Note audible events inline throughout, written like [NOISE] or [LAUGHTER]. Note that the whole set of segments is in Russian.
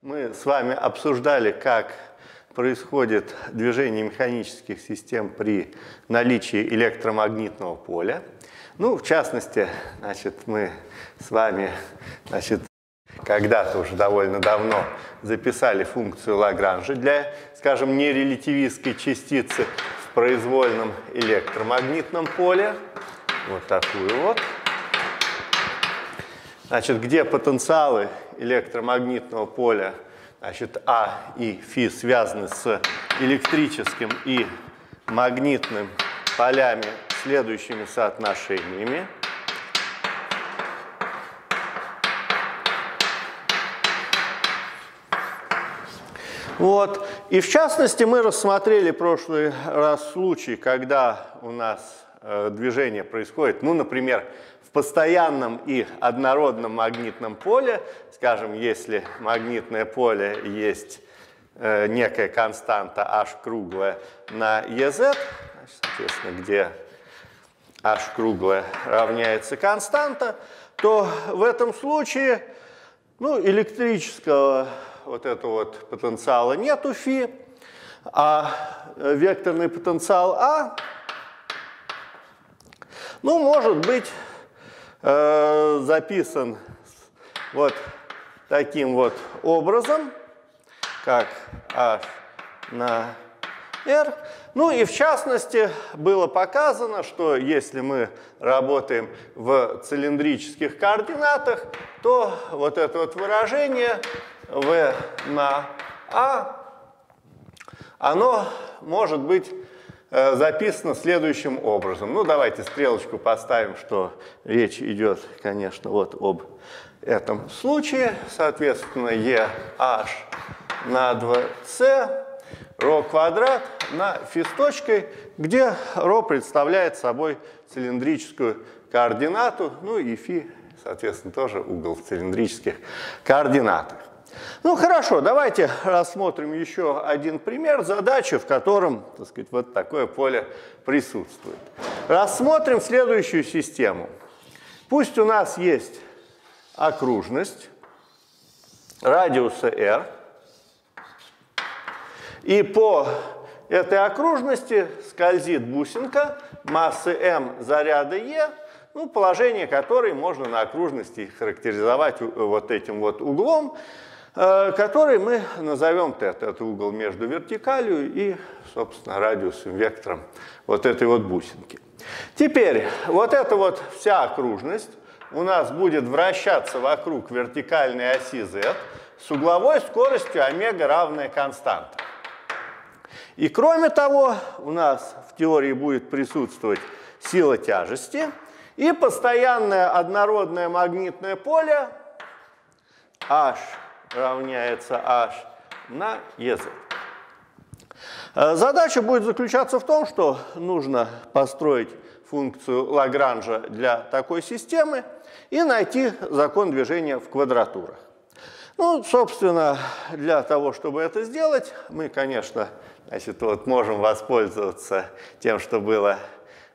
Мы с вами обсуждали, как происходит движение механических систем при наличии электромагнитного поля. Ну, в частности, значит, мы с вами значит, когда-то уже довольно давно записали функцию Лагранжа для, скажем, нерелятивистской частицы в произвольном электромагнитном поле. Вот такую вот. Значит, где потенциалы электромагнитного поля значит, А и Фи связаны с электрическим и магнитным полями следующими соотношениями. Вот. И в частности мы рассмотрели прошлый раз случай, когда у нас э, движение происходит, ну, например, в постоянном и однородном магнитном поле, скажем, если магнитное поле есть э, некая константа h круглая на EZ, соответственно, где h круглая равняется константа, то в этом случае ну, электрического вот этого вот потенциала нету φ, а векторный потенциал А, ну, может быть э, записан вот таким вот образом, как h на r. Ну и в частности было показано, что если мы работаем в цилиндрических координатах, то вот это вот выражение v на a, оно может быть записано следующим образом. Ну, давайте стрелочку поставим, что речь идет, конечно, вот об этом случае. Соответственно, EH на 2C, ρ квадрат на фи с точкой, где ρ представляет собой цилиндрическую координату, ну и фи, соответственно, тоже угол в цилиндрических координатах. Ну хорошо, давайте рассмотрим еще один пример задачи, в котором так сказать, вот такое поле присутствует. Рассмотрим следующую систему. Пусть у нас есть окружность радиуса r, и по этой окружности скользит бусинка массы m заряда e, ну, положение которой можно на окружности характеризовать вот этим вот углом. Э, который мы назовем θ. Это угол между вертикалью и, собственно, радиусом, вектором вот этой вот бусинки. Теперь вот эта вот вся окружность у нас будет вращаться вокруг вертикальной оси z с угловой скоростью омега равная константа. И кроме того, у нас в теории будет присутствовать сила тяжести и постоянное однородное магнитное поле H равняется h на EZ. Э, задача будет заключаться в том, что нужно построить функцию Лагранжа для такой системы и найти закон движения в квадратурах. Ну, собственно, для того, чтобы это сделать, мы, конечно, значит, вот можем воспользоваться тем, что было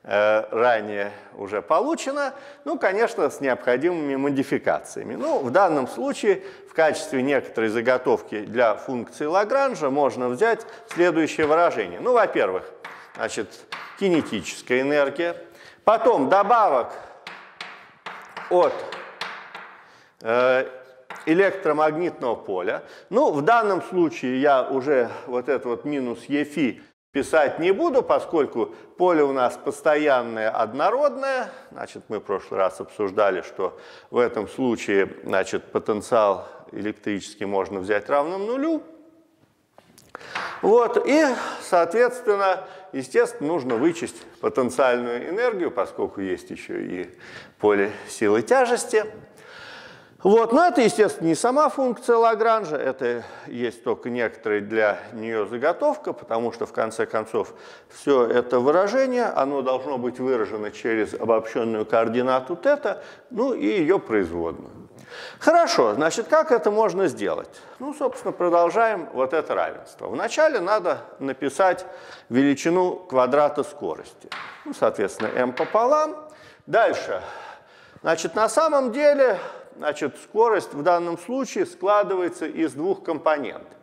ранее уже получено, ну, конечно, с необходимыми модификациями. Ну, в данном случае в качестве некоторой заготовки для функции Лагранжа можно взять следующее выражение. Ну, во-первых, значит, кинетическая энергия, потом добавок от э, электромагнитного поля. Ну, в данном случае я уже вот этот вот минус ЕФИ писать не буду, поскольку поле у нас постоянное, однородное. Значит, мы в прошлый раз обсуждали, что в этом случае значит, потенциал электрический можно взять равным нулю. Вот, и, соответственно, естественно, нужно вычесть потенциальную энергию, поскольку есть еще и поле силы тяжести. Вот, но это, естественно, не сама функция Лагранжа, это есть только некоторая для нее заготовка, потому что, в конце концов, все это выражение, оно должно быть выражено через обобщенную координату θ, ну и ее производную. Хорошо, значит, как это можно сделать? Ну, собственно, продолжаем вот это равенство. Вначале надо написать величину квадрата скорости. Ну, соответственно, m пополам. Дальше Значит, на самом деле, значит, скорость в данном случае складывается из двух компонентов.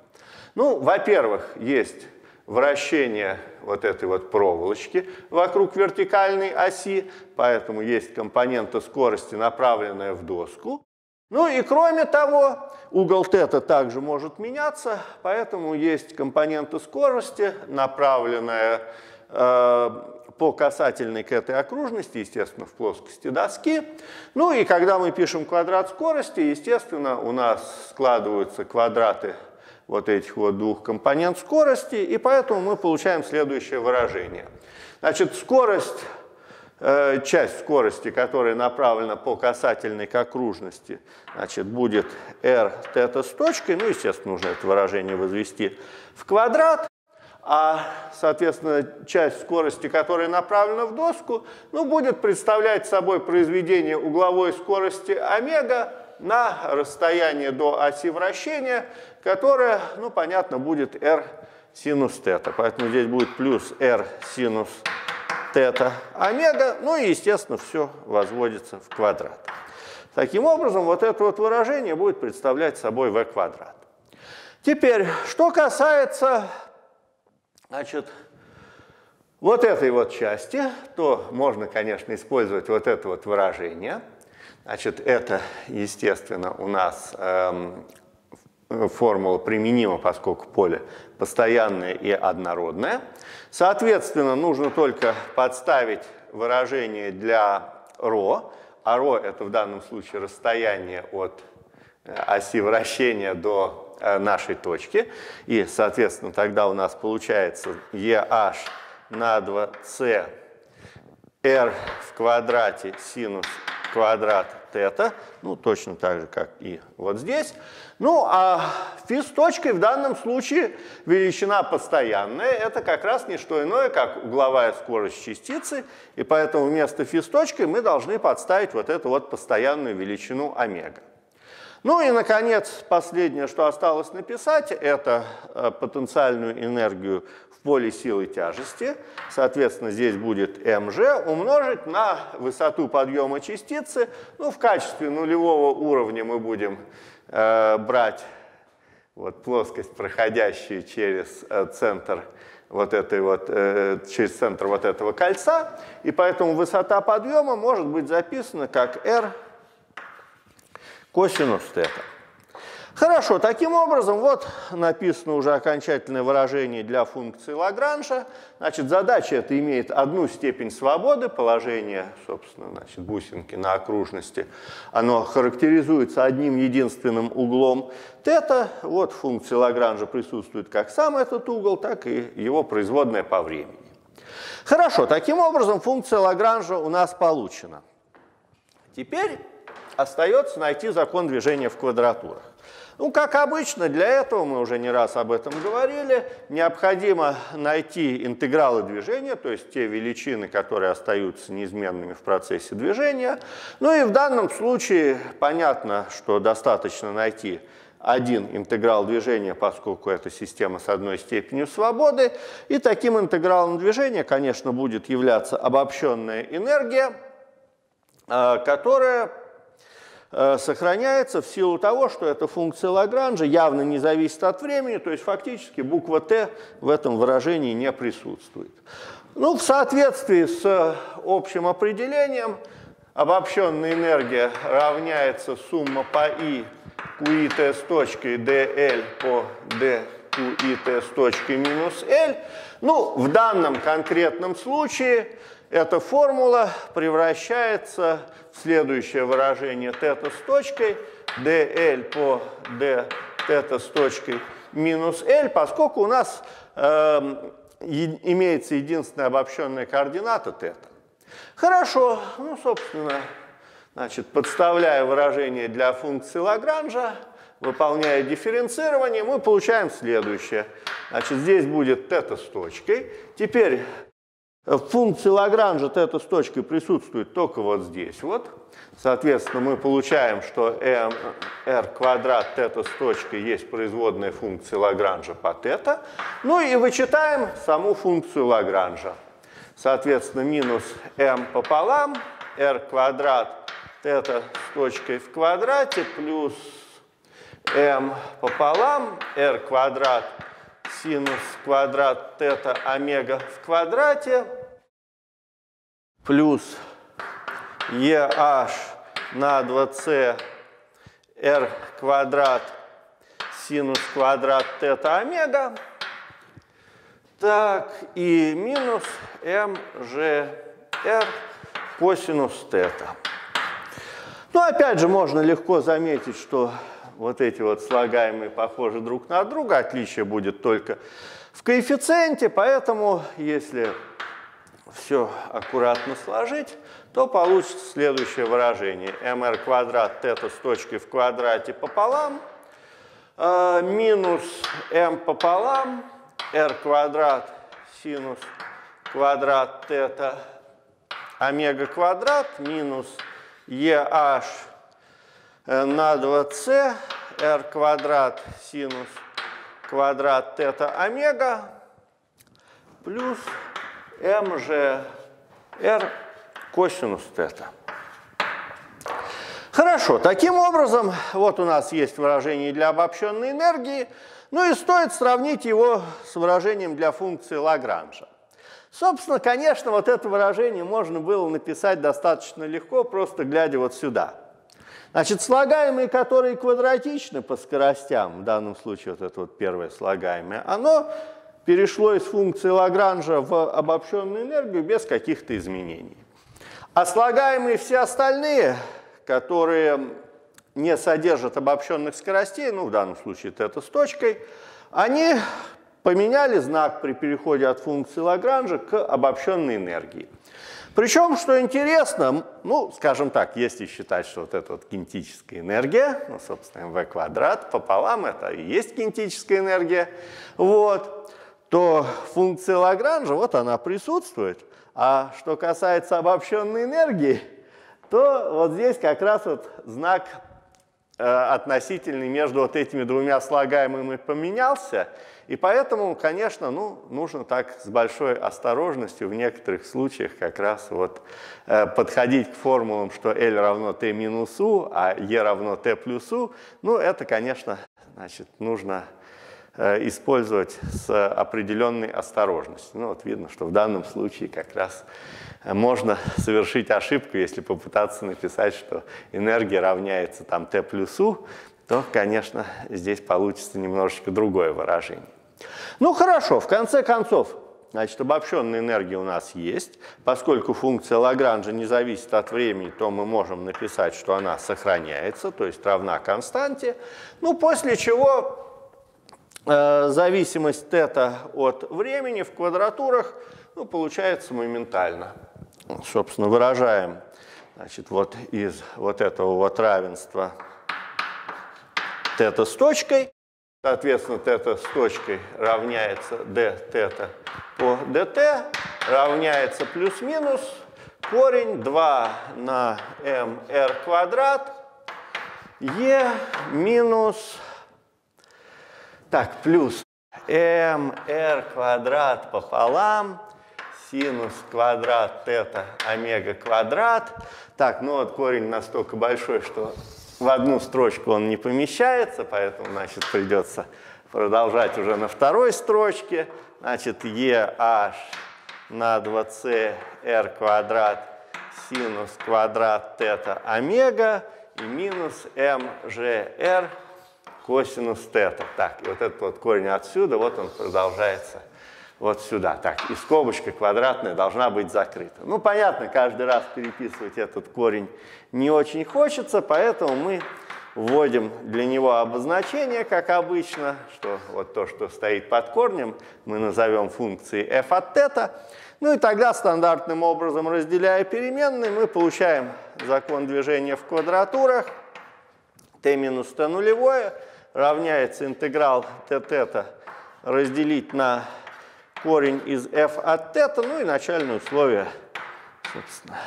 Ну, во-первых, есть вращение вот этой вот проволочки вокруг вертикальной оси, поэтому есть компонента скорости, направленная в доску. Ну и кроме того, угол тета также может меняться, поэтому есть компонента скорости, направленная э, по касательной к этой окружности, естественно, в плоскости доски. Ну и когда мы пишем квадрат скорости, естественно, у нас складываются квадраты вот этих вот двух компонент скорости, и поэтому мы получаем следующее выражение. Значит, скорость, э, часть скорости, которая направлена по касательной к окружности, значит, будет r тета с точкой, ну, естественно, нужно это выражение возвести в квадрат, а, соответственно, часть скорости, которая направлена в доску, ну, будет представлять собой произведение угловой скорости омега на расстояние до оси вращения, которое, ну, понятно, будет r синус тета. Поэтому здесь будет плюс r синус тета омега, ну и, естественно, все возводится в квадрат. Таким образом, вот это вот выражение будет представлять собой v квадрат. Теперь, что касается, значит, вот этой вот части, то можно, конечно, использовать вот это вот выражение – Значит, это, естественно, у нас эм, формула применима, поскольку поле постоянное и однородное. Соответственно, нужно только подставить выражение для ρ, а ρ это в данном случае расстояние от э, оси вращения до нашей точки. И, соответственно, тогда у нас получается EH на 2c r в квадрате синус квадрат тета, ну, точно так же, как и вот здесь. Ну, а физ точкой в данном случае величина постоянная, это как раз не что иное, как угловая скорость частицы, и поэтому вместо физ точкой мы должны подставить вот эту вот постоянную величину омега. Ну и, наконец, последнее, что осталось написать, это э, потенциальную энергию поле силы тяжести, соответственно, здесь будет mg, умножить на высоту подъема частицы. Ну, в качестве нулевого уровня мы будем э, брать вот, плоскость, проходящую через э, центр вот этой вот, э, через центр вот этого кольца, и поэтому высота подъема может быть записана как r косинус тета. Хорошо, таким образом, вот написано уже окончательное выражение для функции Лагранжа. Значит, задача эта имеет одну степень свободы, положение, собственно, значит, бусинки на окружности. Оно характеризуется одним единственным углом тета. Вот функция Лагранжа присутствует как сам этот угол, так и его производная по времени. Хорошо, таким образом функция Лагранжа у нас получена. Теперь остается найти закон движения в квадратурах. Ну, как обычно, для этого, мы уже не раз об этом говорили, необходимо найти интегралы движения, то есть те величины, которые остаются неизменными в процессе движения. Ну и в данном случае понятно, что достаточно найти один интеграл движения, поскольку это система с одной степенью свободы. И таким интегралом движения, конечно, будет являться обобщенная энергия, э, которая сохраняется в силу того, что эта функция Лагранжа явно не зависит от времени, то есть фактически буква t в этом выражении не присутствует. Ну, в соответствии с общим определением, обобщенная энергия равняется сумма по i QIT с точкой dl по d QIT с точкой минус L. Ну, в данном конкретном случае эта формула превращается в следующее выражение тета с точкой, dl по d тета с точкой минус L, поскольку у нас э, имеется единственная обобщенная координата тета. Хорошо, ну, собственно, значит, подставляя выражение для функции Лагранжа, выполняя дифференцирование, мы получаем следующее. Значит, здесь будет тета с точкой. Теперь в функции Лагранжа тета с точкой присутствует только вот здесь вот. Соответственно, мы получаем, что r квадрат тета с точкой есть производная функция Лагранжа по тета. Ну и вычитаем саму функцию Лагранжа. Соответственно, минус m пополам, r квадрат тета с точкой в квадрате плюс m пополам r квадрат синус квадрат тета омега в квадрате плюс EH на 2c r квадрат синус квадрат тета омега. Так, и минус mgr косинус тета. Ну, опять же, можно легко заметить, что вот эти вот слагаемые похожи друг на друга, отличие будет только в коэффициенте, поэтому если все аккуратно сложить, то получится следующее выражение. mr квадрат тета с точкой в квадрате пополам э, минус m пополам r квадрат синус квадрат тета омега квадрат минус EH на 2c r квадрат синус квадрат тета омега плюс m же r косинус тета. Хорошо, таким образом, вот у нас есть выражение для обобщенной энергии, ну и стоит сравнить его с выражением для функции Лагранжа. Собственно, конечно, вот это выражение можно было написать достаточно легко, просто глядя вот сюда. Значит, слагаемые, которые квадратичны по скоростям, в данном случае вот это вот первое слагаемое, оно перешло из функции Лагранжа в обобщенную энергию без каких-то изменений. А слагаемые все остальные, которые не содержат обобщенных скоростей, ну в данном случае это с точкой, они поменяли знак при переходе от функции Лагранжа к обобщенной энергии. Причем, что интересно, ну, скажем так, если считать, что вот эта вот кинетическая энергия, ну, собственно, v квадрат пополам, это и есть кинетическая энергия, вот, то функция Лагранжа, вот она присутствует. А что касается обобщенной энергии, то вот здесь как раз вот знак относительный между вот этими двумя слагаемыми поменялся, и поэтому, конечно, ну, нужно так с большой осторожностью в некоторых случаях как раз вот э, подходить к формулам, что L равно T минус U, а E равно T плюс U. Ну, это, конечно, значит, нужно э, использовать с определенной осторожностью. Ну, вот видно, что в данном случае как раз можно совершить ошибку, если попытаться написать, что энергия равняется там T плюс U, то, конечно, здесь получится немножечко другое выражение. Ну хорошо, в конце концов, значит, обобщенная энергия у нас есть. Поскольку функция Лагранжа не зависит от времени, то мы можем написать, что она сохраняется, то есть равна константе. Ну, после чего э, зависимость тета от времени в квадратурах ну, получается моментально. Собственно, выражаем значит, вот из вот этого вот равенства тета с точкой. Соответственно, тета с точкой равняется d тета по dt, равняется плюс-минус корень 2 на mr квадрат e минус, так, плюс mr квадрат пополам синус квадрат тета омега квадрат. Так, ну вот корень настолько большой, что в одну строчку он не помещается, поэтому, значит, придется продолжать уже на второй строчке. Значит, EH на 2c r квадрат синус квадрат тета омега и минус mgr косинус тета. Так, и вот этот вот корень отсюда, вот он продолжается вот сюда. Так, и скобочка квадратная должна быть закрыта. Ну, понятно, каждый раз переписывать этот корень не очень хочется, поэтому мы вводим для него обозначение, как обычно, что вот то, что стоит под корнем, мы назовем функцией f от θ. Ну и тогда стандартным образом, разделяя переменные, мы получаем закон движения в квадратурах. t минус t нулевое равняется интеграл t θ разделить на корень из f от θ, ну и начальное условие собственно,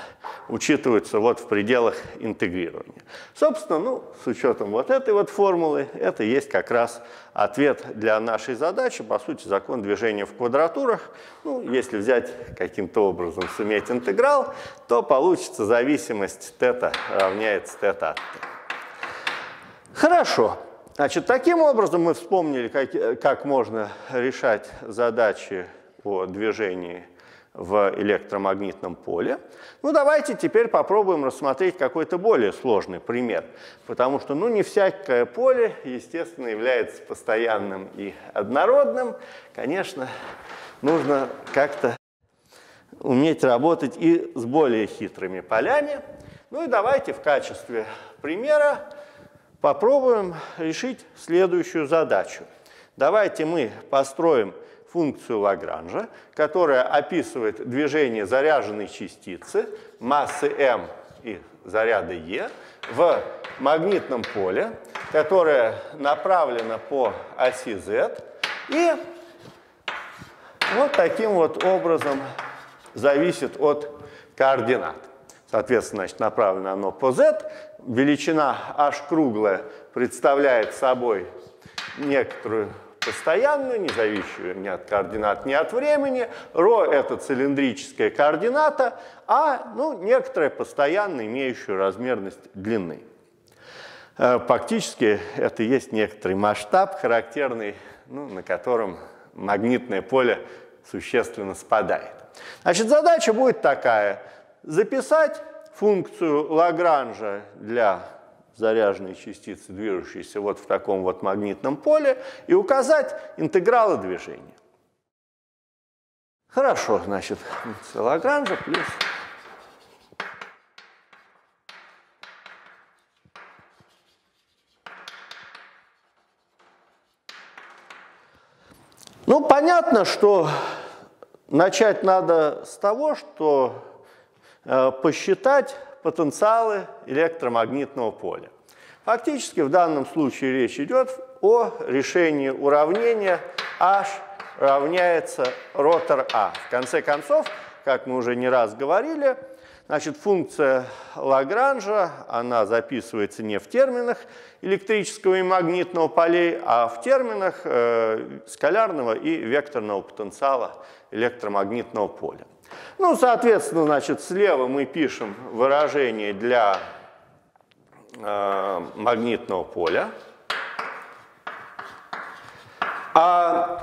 учитываются вот в пределах интегрирования. Собственно, ну, с учетом вот этой вот формулы, это есть как раз ответ для нашей задачи, по сути, закон движения в квадратурах. Ну, если взять каким-то образом, суметь интеграл, то получится зависимость тета равняется тета от t. Хорошо. Значит, таким образом мы вспомнили, как, как можно решать задачи о движении в электромагнитном поле. Ну, давайте теперь попробуем рассмотреть какой-то более сложный пример, потому что, ну, не всякое поле, естественно, является постоянным и однородным. Конечно, нужно как-то уметь работать и с более хитрыми полями. Ну и давайте в качестве примера попробуем решить следующую задачу. Давайте мы построим функцию Лагранжа, которая описывает движение заряженной частицы массы m и заряда E в магнитном поле, которое направлено по оси Z и вот таким вот образом зависит от координат. Соответственно, значит, направлено оно по Z. Величина h круглая представляет собой некоторую постоянную, не зависящую ни от координат, ни от времени. Ро это цилиндрическая координата, а ну, некоторая постоянная, имеющая размерность длины. Э, фактически это есть некоторый масштаб, характерный, ну, на котором магнитное поле существенно спадает. Значит, задача будет такая. Записать функцию Лагранжа для заряженные частицы, движущиеся вот в таком вот магнитном поле, и указать интегралы движения. Хорошо, значит, Лагранжа плюс Ну, понятно, что начать надо с того, что посчитать потенциалы электромагнитного поля. Фактически в данном случае речь идет о решении уравнения H равняется ротор А. В конце концов, как мы уже не раз говорили, значит, функция Лагранжа, она записывается не в терминах электрического и магнитного полей, а в терминах э, скалярного и векторного потенциала электромагнитного поля. Ну, соответственно, значит, слева мы пишем выражение для э, магнитного поля. А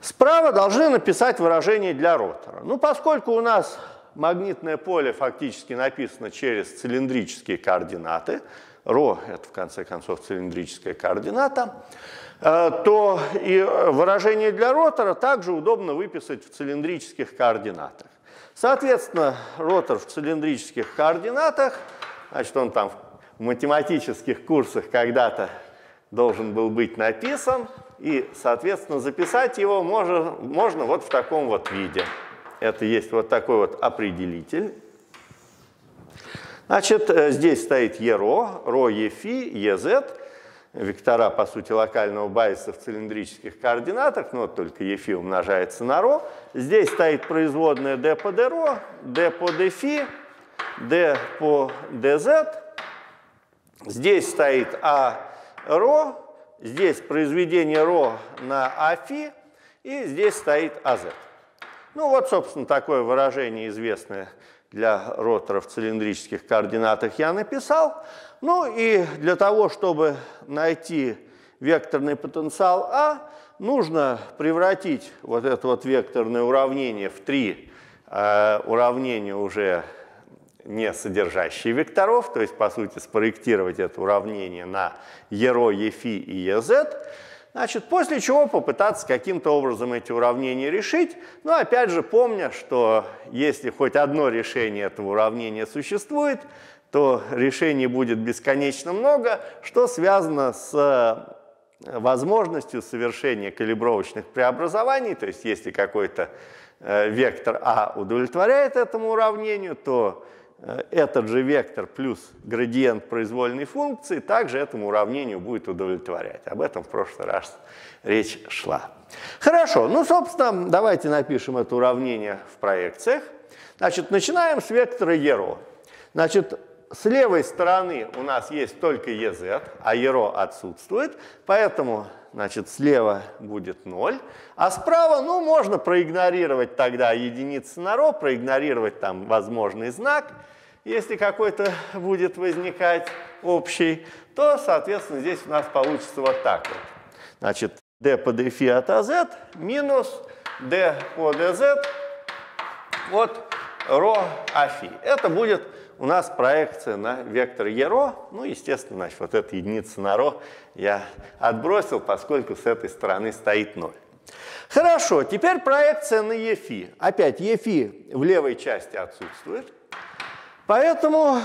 справа должны написать выражение для ротора. Ну, поскольку у нас магнитное поле фактически написано через цилиндрические координаты, ρ – это, в конце концов, цилиндрическая координата, то и выражение для ротора также удобно выписать в цилиндрических координатах. Соответственно, ротор в цилиндрических координатах, значит, он там в математических курсах когда-то должен был быть написан, и, соответственно, записать его можно, можно вот в таком вот виде. Это есть вот такой вот определитель. Значит, э, здесь стоит ЕРО, РО, ЕФИ, ЕЗ вектора, по сути, локального байса в цилиндрических координатах, но вот только Eφ умножается на ρ. Здесь стоит производная d по dρ, d по dφ, d по dz. Здесь стоит а ρ, здесь произведение ρ на аф, и здесь стоит az. Ну вот, собственно, такое выражение известное для ротора в цилиндрических координатах я написал. Ну и для того, чтобы найти векторный потенциал А, нужно превратить вот это вот векторное уравнение в три э, уравнения уже не содержащие векторов, то есть, по сути, спроектировать это уравнение на ЕРО, ЕФИ и ЕЗ, Значит, после чего попытаться каким-то образом эти уравнения решить. Но опять же, помня, что если хоть одно решение этого уравнения существует, то решений будет бесконечно много, что связано с э, возможностью совершения калибровочных преобразований, то есть если какой-то э, вектор А удовлетворяет этому уравнению, то этот же вектор плюс градиент произвольной функции также этому уравнению будет удовлетворять. Об этом в прошлый раз речь шла. Хорошо, ну, собственно, давайте напишем это уравнение в проекциях. Значит, начинаем с вектора ERO. Значит, с левой стороны у нас есть только EZ, а ERO отсутствует, поэтому значит, слева будет 0, а справа, ну, можно проигнорировать тогда единицы на ро, проигнорировать там возможный знак, если какой-то будет возникать общий, то, соответственно, здесь у нас получится вот так вот. Значит, d по dφ от az минус d по dz от ро афи. Это будет у нас проекция на вектор ЕРО. Ну, естественно, значит, вот эта единица на ро я отбросил, поскольку с этой стороны стоит 0. Хорошо, теперь проекция на ЕФИ. Опять ЕФИ в левой части отсутствует. Поэтому,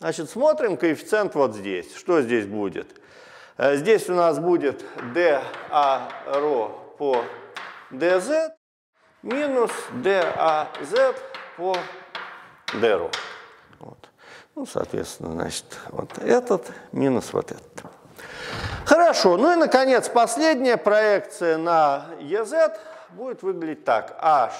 значит, смотрим коэффициент вот здесь. Что здесь будет? Э, здесь у нас будет dA ро по dz минус dAz по d Вот. Ну, соответственно, значит, вот этот минус вот этот. Хорошо, ну и, наконец, последняя проекция на EZ будет выглядеть так. h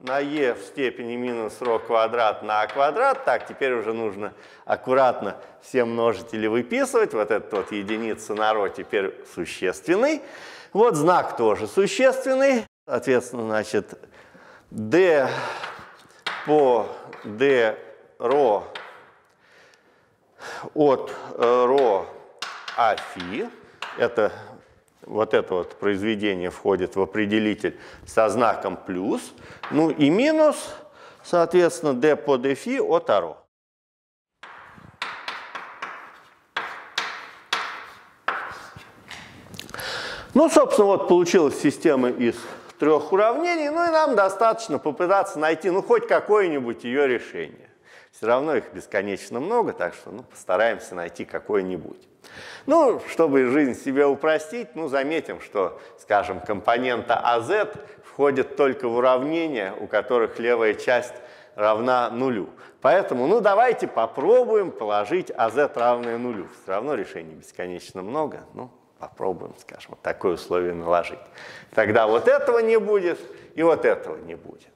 на e в степени минус ρ квадрат на а квадрат. Так, теперь уже нужно аккуратно все множители выписывать. Вот этот вот единица на ρ теперь существенный. Вот знак тоже существенный. Соответственно, значит, d по d ρ от ρ афи, это вот это вот произведение входит в определитель со знаком плюс, ну и минус, соответственно, d по dφ от ро. Ну, собственно, вот получилась система из трех уравнений, ну и нам достаточно попытаться найти, ну, хоть какое-нибудь ее решение. Все равно их бесконечно много, так что ну, постараемся найти какое-нибудь. Ну, чтобы жизнь себе упростить, ну, заметим, что, скажем, компонента AZ входит только в уравнения, у которых левая часть равна нулю. Поэтому, ну, давайте попробуем положить AZ равное нулю. Все равно решений бесконечно много, ну, попробуем, скажем, вот такое условие наложить. Тогда вот этого не будет и вот этого не будет.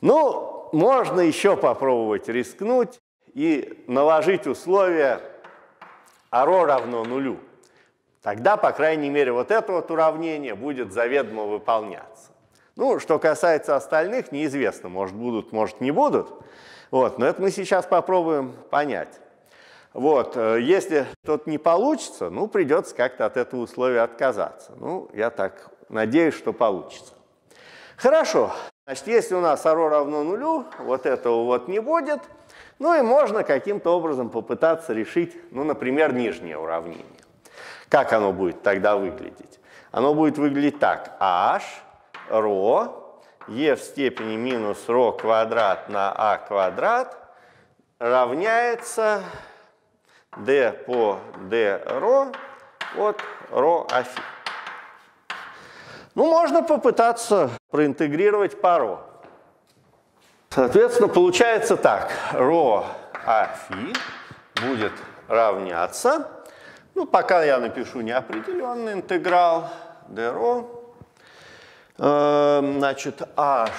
Ну, можно еще попробовать рискнуть и наложить условие АРО равно нулю. Тогда, по крайней мере, вот это вот уравнение будет заведомо выполняться. Ну, что касается остальных, неизвестно, может будут, может не будут. Вот, но это мы сейчас попробуем понять. Вот, э, если что-то не получится, ну, придется как-то от этого условия отказаться. Ну, я так надеюсь, что получится. Хорошо, Значит, если у нас ро равно нулю, вот этого вот не будет. Ну и можно каким-то образом попытаться решить, ну, например, нижнее уравнение. Как оно будет тогда выглядеть? Оно будет выглядеть так. h ро e в степени минус ро квадрат на а квадрат равняется d по d ро от ро оси. Ну, можно попытаться проинтегрировать пару. Соответственно, получается так. Ро афи будет равняться. Ну, пока я напишу неопределенный интеграл d ро. Э, значит, h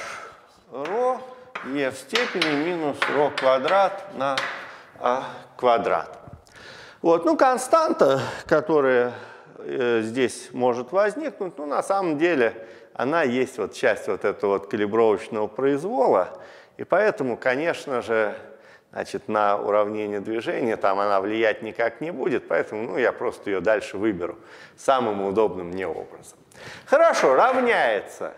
ро e в степени минус ро квадрат на а квадрат. Вот, ну, константа, которая Э, здесь может возникнуть, ну, на самом деле она есть вот часть вот этого вот калибровочного произвола, и поэтому, конечно же, значит, на уравнение движения там она влиять никак не будет, поэтому ну, я просто ее дальше выберу самым удобным мне образом. Хорошо, равняется,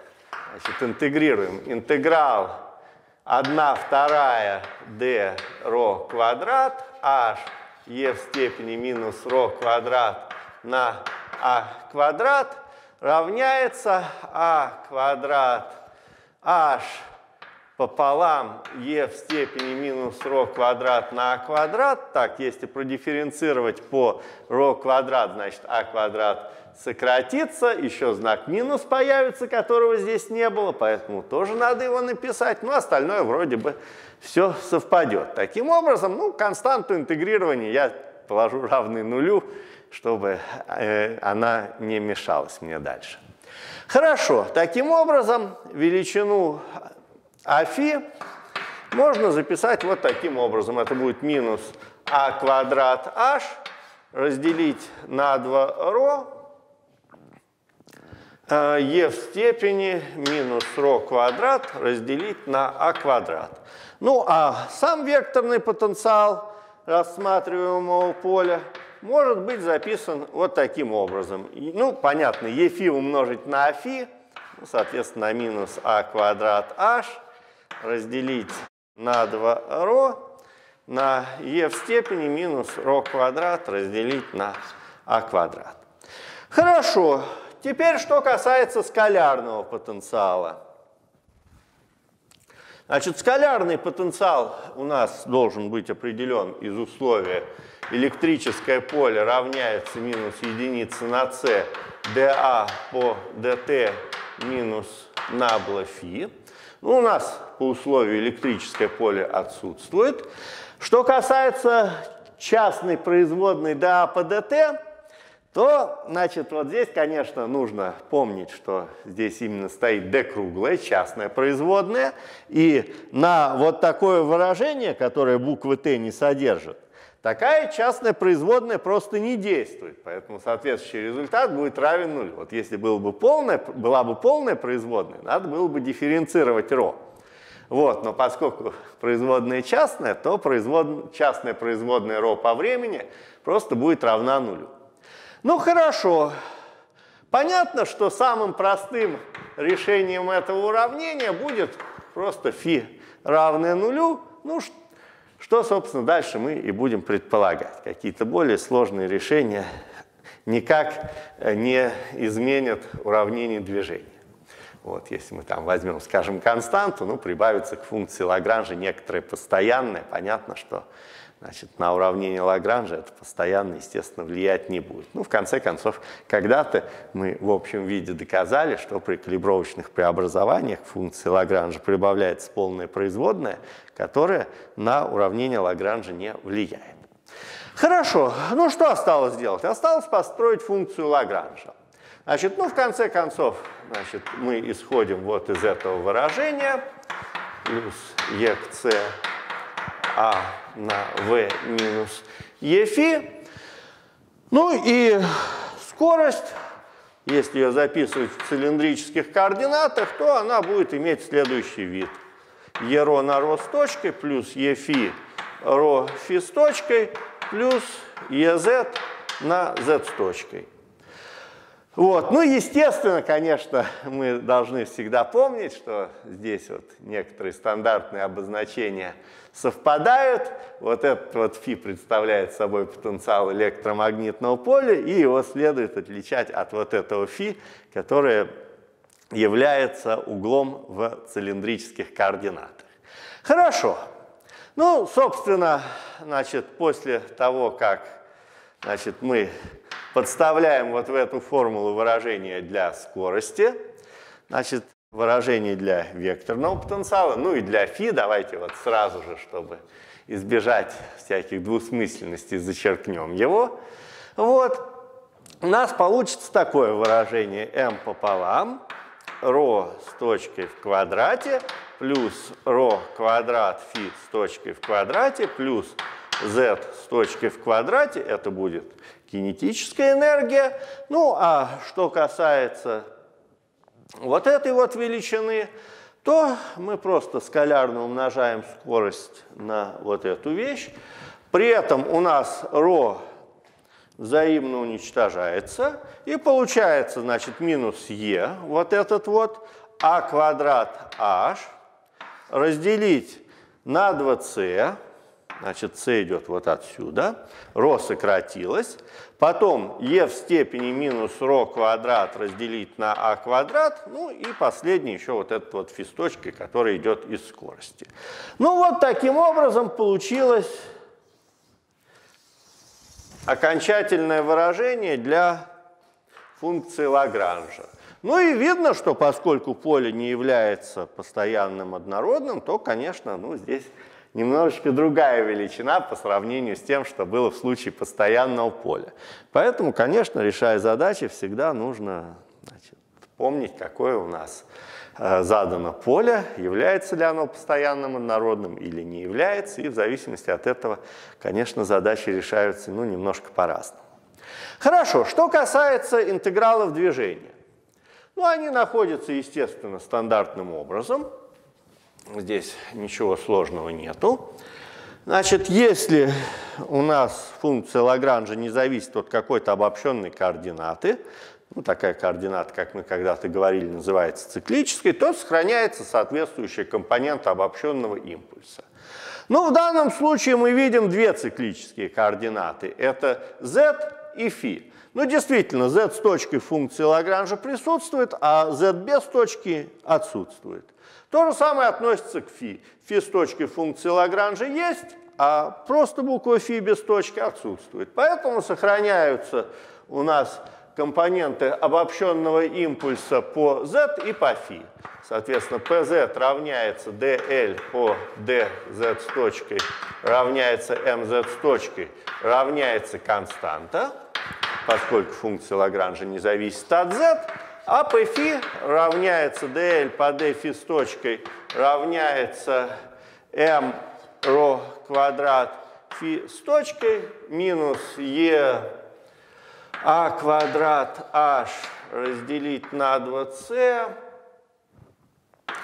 значит, интегрируем, интеграл 1 вторая d ро квадрат h e в степени минус ро квадрат на а квадрат равняется а квадрат h пополам e в степени минус ρ квадрат на а квадрат. Так, если продифференцировать по ρ квадрат, значит а квадрат сократится, еще знак минус появится, которого здесь не было, поэтому тоже надо его написать. Ну, остальное вроде бы все совпадет. Таким образом, ну, константу интегрирования я положу равный нулю, чтобы э, она не мешалась мне дальше. Хорошо, таким образом величину афи можно записать вот таким образом. Это будет минус а квадрат h разделить на 2 ро e в степени минус ро квадрат разделить на а квадрат. Ну а сам векторный потенциал рассматриваемого поля может быть записан вот таким образом. Ну, понятно, ефи умножить на афи, ну, соответственно, минус а квадрат h разделить на 2 ро на e в степени минус ро квадрат разделить на а квадрат. Хорошо, теперь что касается скалярного потенциала. Значит, скалярный потенциал у нас должен быть определен из условия электрическое поле равняется минус единице на c dA по dt минус набла фи. Ну, у нас по условию электрическое поле отсутствует. Что касается частной производной dA по dt, то, значит, вот здесь, конечно, нужно помнить, что здесь именно стоит d круглая, частная производная, и на вот такое выражение, которое буквы t не содержит, такая частная производная просто не действует, поэтому соответствующий результат будет равен нулю. Вот если было бы полная, была бы полная производная, надо было бы дифференцировать ρ. Вот, но поскольку производная частная, то производ... частная производная ρ по времени просто будет равна нулю. Ну хорошо. Понятно, что самым простым решением этого уравнения будет просто φ равное нулю. Ну, что, Собственно, дальше мы и будем предполагать. Какие-то более сложные решения никак э, не изменят уравнение движения. Вот, если мы там возьмем, скажем, константу, ну, прибавится к функции Лагранжа некоторое постоянное, понятно, что значит, на уравнение Лагранжа это постоянно, естественно, влиять не будет. Ну, в конце концов, когда-то мы в общем виде доказали, что при калибровочных преобразованиях функции Лагранжа прибавляется полная производная, которая на уравнение Лагранжа не влияет. Хорошо, ну что осталось сделать? Осталось построить функцию Лагранжа. Значит, ну, в конце концов, значит, мы исходим вот из этого выражения, плюс e к c а на v минус Ефи. Ну и скорость, если ее записывать в цилиндрических координатах, то она будет иметь следующий вид. Е ро на ро с точкой плюс Ефи ро фи с точкой плюс ЕЗ на z с точкой. Вот. Ну, естественно, конечно, мы должны всегда помнить, что здесь вот некоторые стандартные обозначения совпадают. Вот этот вот φ представляет собой потенциал электромагнитного поля, и его следует отличать от вот этого φ, которое является углом в цилиндрических координатах. Хорошо. Ну, собственно, значит, после того, как значит, мы подставляем вот в эту формулу выражение для скорости, значит, выражение для векторного потенциала, ну и для φ, давайте вот сразу же, чтобы избежать всяких двусмысленностей, зачеркнем его. Вот, у нас получится такое выражение m пополам, ρ с точкой в квадрате, плюс ρ квадрат φ с точкой в квадрате, плюс z с точкой в квадрате, это будет кинетическая энергия. Ну, а что касается вот этой вот величины, то мы просто скалярно умножаем скорость на вот эту вещь. При этом у нас ρ взаимно уничтожается, и получается, значит, минус e, вот этот вот, а квадрат h, разделить на 2c, Значит, c идет вот отсюда, ρ сократилось. Потом e в степени минус ρ квадрат разделить на а квадрат. Ну и последний еще вот этот вот фисточкой, который идет из скорости. Ну вот таким образом получилось окончательное выражение для функции Лагранжа. Ну и видно, что поскольку поле не является постоянным однородным, то, конечно, ну, здесь немножечко другая величина по сравнению с тем, что было в случае постоянного поля. Поэтому, конечно, решая задачи, всегда нужно значит, помнить, какое у нас задано поле, является ли оно постоянным однородным или не является, и в зависимости от этого, конечно, задачи решаются ну, немножко по-разному. Хорошо, что касается интегралов движения. Ну, они находятся, естественно, стандартным образом – Здесь ничего сложного нету. Значит, если у нас функция Лагранжа не зависит от какой-то обобщенной координаты, ну, такая координата, как мы когда-то говорили, называется циклической, то сохраняется соответствующая компонента обобщенного импульса. Но в данном случае мы видим две циклические координаты. Это z и φ. Ну, действительно, z с точкой функции Лагранжа присутствует, а z без точки отсутствует. То же самое относится к фи. Фи с точкой функции Лагранжа есть, а просто буква фи без точки отсутствует. Поэтому сохраняются у нас компоненты обобщенного импульса по z и по φ. Соответственно, pz равняется dl по dz с точкой равняется mz с точкой равняется константа, поскольку функция Лагранжа не зависит от z, а p φ равняется dl по d φ с точкой равняется m ρ квадрат φ с точкой минус e а квадрат h разделить на 2c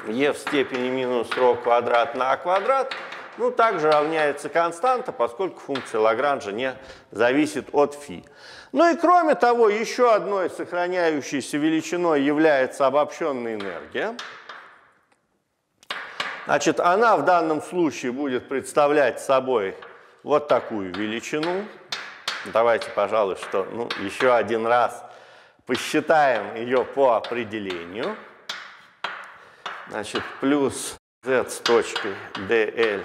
e в степени минус ρ квадрат на а квадрат ну, также равняется константа, поскольку функция Лагранжа не зависит от φ. Ну и кроме того, еще одной сохраняющейся величиной является обобщенная энергия. Значит, она в данном случае будет представлять собой вот такую величину. Давайте, пожалуй, что ну, еще один раз посчитаем ее по определению. Значит, плюс z с точкой dl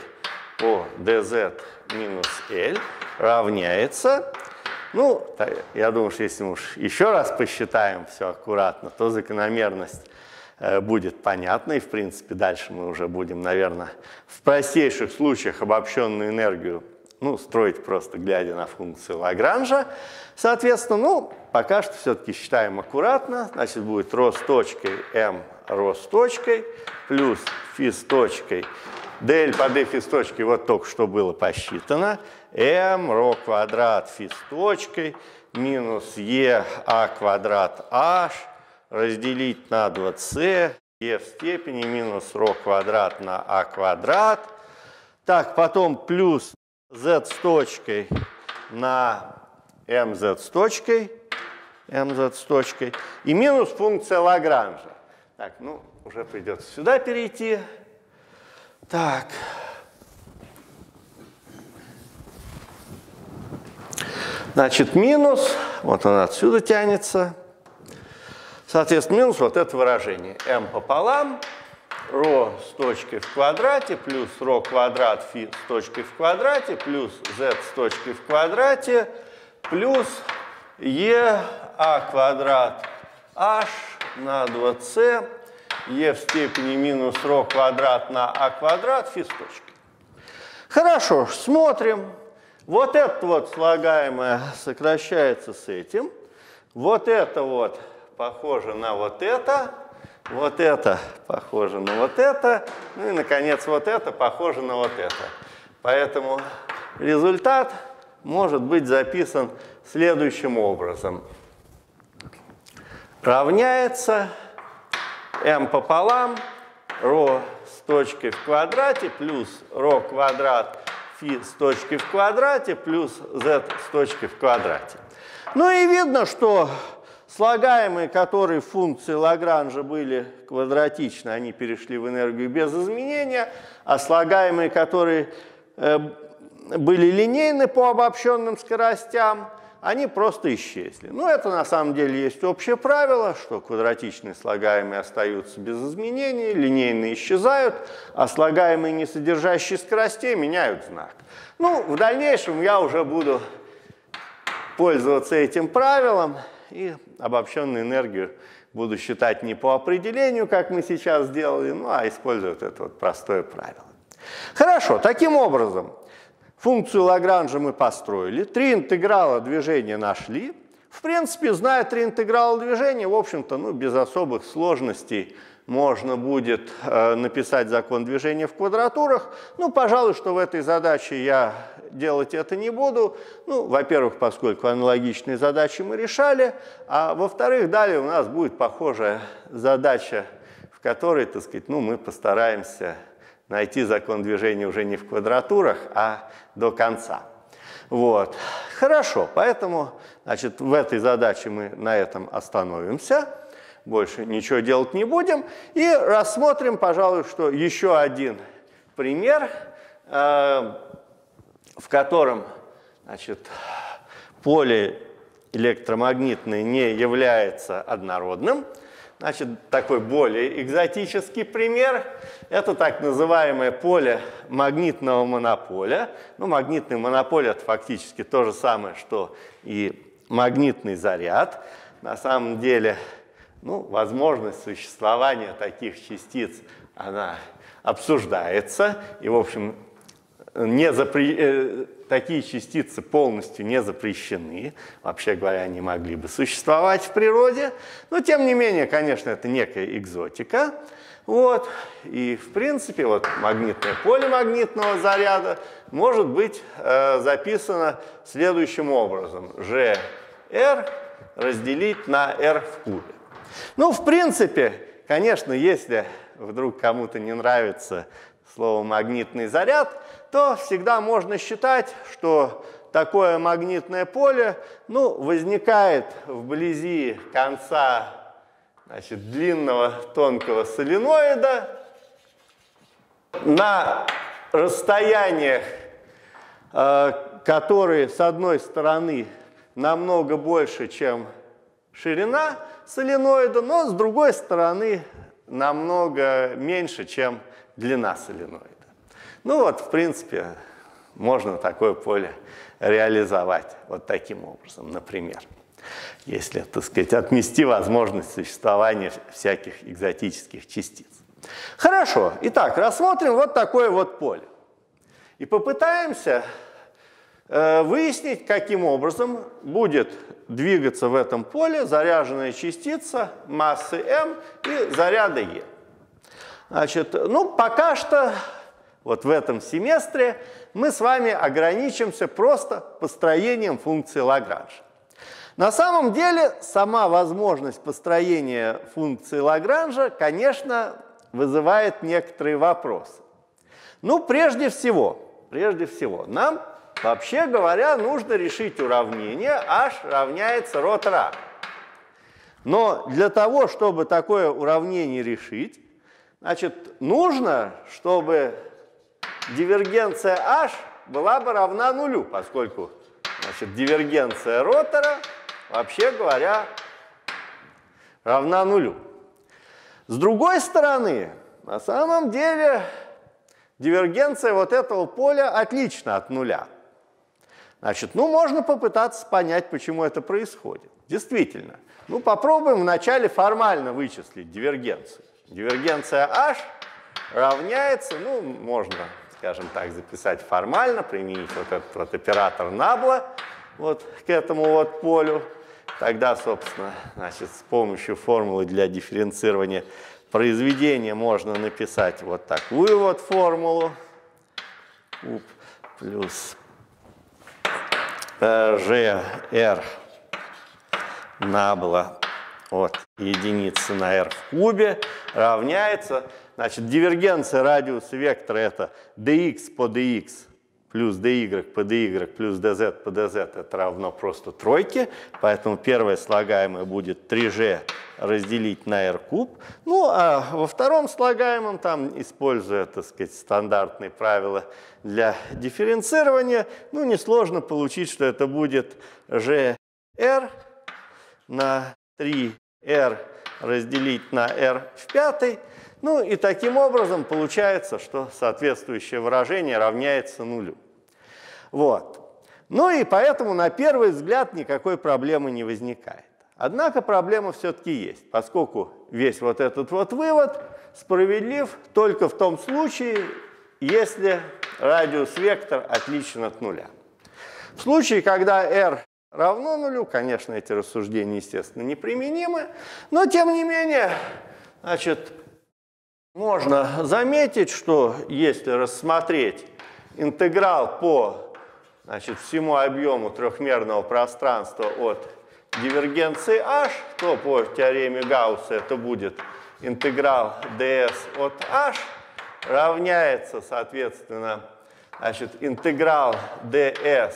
по dz минус l равняется ну, я думаю, что если мы уж еще раз посчитаем все аккуратно, то закономерность э, будет понятна, и, в принципе, дальше мы уже будем, наверное, в простейших случаях обобщенную энергию ну, строить просто глядя на функцию Лагранжа. Соответственно, ну, пока что все-таки считаем аккуратно. Значит, будет рост точкой m рост точкой плюс фи с точкой. Дель по d фи с точкой вот только что было посчитано. m ро квадрат фи с точкой минус e а квадрат h разделить на 2c e в степени минус ро квадрат на а квадрат. Так, потом плюс z с точкой на mz с точкой, mz с точкой, и минус функция Лагранжа. Так, ну, уже придется сюда перейти. Так. Значит, минус, вот он отсюда тянется. Соответственно, минус вот это выражение. m пополам, ρ с точкой в квадрате, плюс ρ квадрат φ с точкой в квадрате, плюс z с точкой в квадрате, плюс e а квадрат h на 2c, e в степени минус ρ квадрат на а квадрат фи с точкой. Хорошо, смотрим. Вот это вот слагаемое сокращается с этим. Вот это вот похоже на вот это. Вот это похоже на вот это. Ну и, наконец, вот это похоже на вот это. Поэтому результат может быть записан следующим образом. Равняется m пополам ρ с точкой в квадрате плюс ρ квадрат фи с точкой в квадрате плюс z с точкой в квадрате. Ну и видно, что слагаемые, которые функции Лагранжа были квадратичны, они перешли в энергию без изменения, а слагаемые, которые э, были линейны по обобщенным скоростям, они просто исчезли. Ну, это на самом деле есть общее правило, что квадратичные слагаемые остаются без изменений, линейные исчезают, а слагаемые, не содержащие скоростей, меняют знак. Ну, в дальнейшем я уже буду пользоваться этим правилом и обобщенную энергию буду считать не по определению, как мы сейчас сделали, ну а используя вот это вот простое правило. Хорошо, таким образом, функцию Лагранжа мы построили, три интеграла движения нашли. В принципе, зная три интеграла движения, в общем-то, ну, без особых сложностей можно будет э, написать закон движения в квадратурах. Ну, пожалуй, что в этой задаче я делать это не буду. Ну, во-первых, поскольку аналогичные задачи мы решали, а во-вторых, далее у нас будет похожая задача, в которой, так сказать, ну, мы постараемся найти закон движения уже не в квадратурах, а до конца. Вот. Хорошо, поэтому значит, в этой задаче мы на этом остановимся больше ничего делать не будем. И рассмотрим, пожалуй, что еще один пример, э, в котором значит, поле электромагнитное не является однородным. Значит, такой более экзотический пример – это так называемое поле магнитного монополя. Ну, магнитный монополь – это фактически то же самое, что и магнитный заряд. На самом деле ну, возможность существования таких частиц, она обсуждается, и, в общем, не запре... Э, такие частицы полностью не запрещены. Вообще говоря, они могли бы существовать в природе. Но, тем не менее, конечно, это некая экзотика. Вот. И, в принципе, вот магнитное поле магнитного заряда может быть э, записано следующим образом. GR разделить на R в кубе. Ну, в принципе, конечно, если вдруг кому-то не нравится слово «магнитный заряд», то всегда можно считать, что такое магнитное поле ну, возникает вблизи конца значит, длинного тонкого соленоида на расстояниях, э, которые, с одной стороны, намного больше, чем ширина, соленоида, но с другой стороны намного меньше, чем длина соленоида. Ну вот, в принципе, можно такое поле реализовать вот таким образом, например. Если, так сказать, отмести возможность существования всяких экзотических частиц. Хорошо, итак, рассмотрим вот такое вот поле. И попытаемся Э, выяснить, каким образом будет двигаться в этом поле заряженная частица массы m и заряда e. Значит, ну, пока что вот в этом семестре мы с вами ограничимся просто построением функции Лагранжа. На самом деле, сама возможность построения функции Лагранжа, конечно, вызывает некоторые вопросы. Ну, прежде всего, прежде всего, нам Вообще говоря, нужно решить уравнение h равняется рот ra. Но для того, чтобы такое уравнение решить, значит, нужно, чтобы дивергенция h была бы равна нулю, поскольку значит, дивергенция ротора, вообще говоря, равна нулю. С другой стороны, на самом деле дивергенция вот этого поля отлична от нуля. Значит, ну, можно попытаться понять, почему это происходит. Действительно. Ну, попробуем вначале формально вычислить дивергенцию. Дивергенция h равняется, ну, можно, скажем так, записать формально, применить вот этот оператор набла вот к этому вот полю. Тогда, собственно, значит, с помощью формулы для дифференцирования произведения можно написать вот такую вот формулу. Уп, плюс GR набла от единицы на r в кубе равняется, значит, дивергенция радиуса вектора это dx по dx плюс dy по dy плюс dz по dz это равно просто тройке, поэтому первое слагаемое будет 3g разделить на r куб. Ну, а во втором слагаемом, там, используя, так сказать, стандартные правила для дифференцирования, ну, несложно получить, что это будет gr на 3r разделить на r в пятой. Ну и таким образом получается, что соответствующее выражение равняется нулю. Вот. Ну и поэтому на первый взгляд никакой проблемы не возникает. Однако проблема все-таки есть, поскольку весь вот этот вот вывод справедлив только в том случае, если радиус вектор отличен от нуля. В случае, когда r равно нулю, конечно, эти рассуждения, естественно, неприменимы, но тем не менее, значит, можно заметить, что если рассмотреть интеграл по значит, всему объему трехмерного пространства от дивергенции h, то по теореме Гаусса это будет интеграл ds от h равняется, соответственно, значит, интеграл ds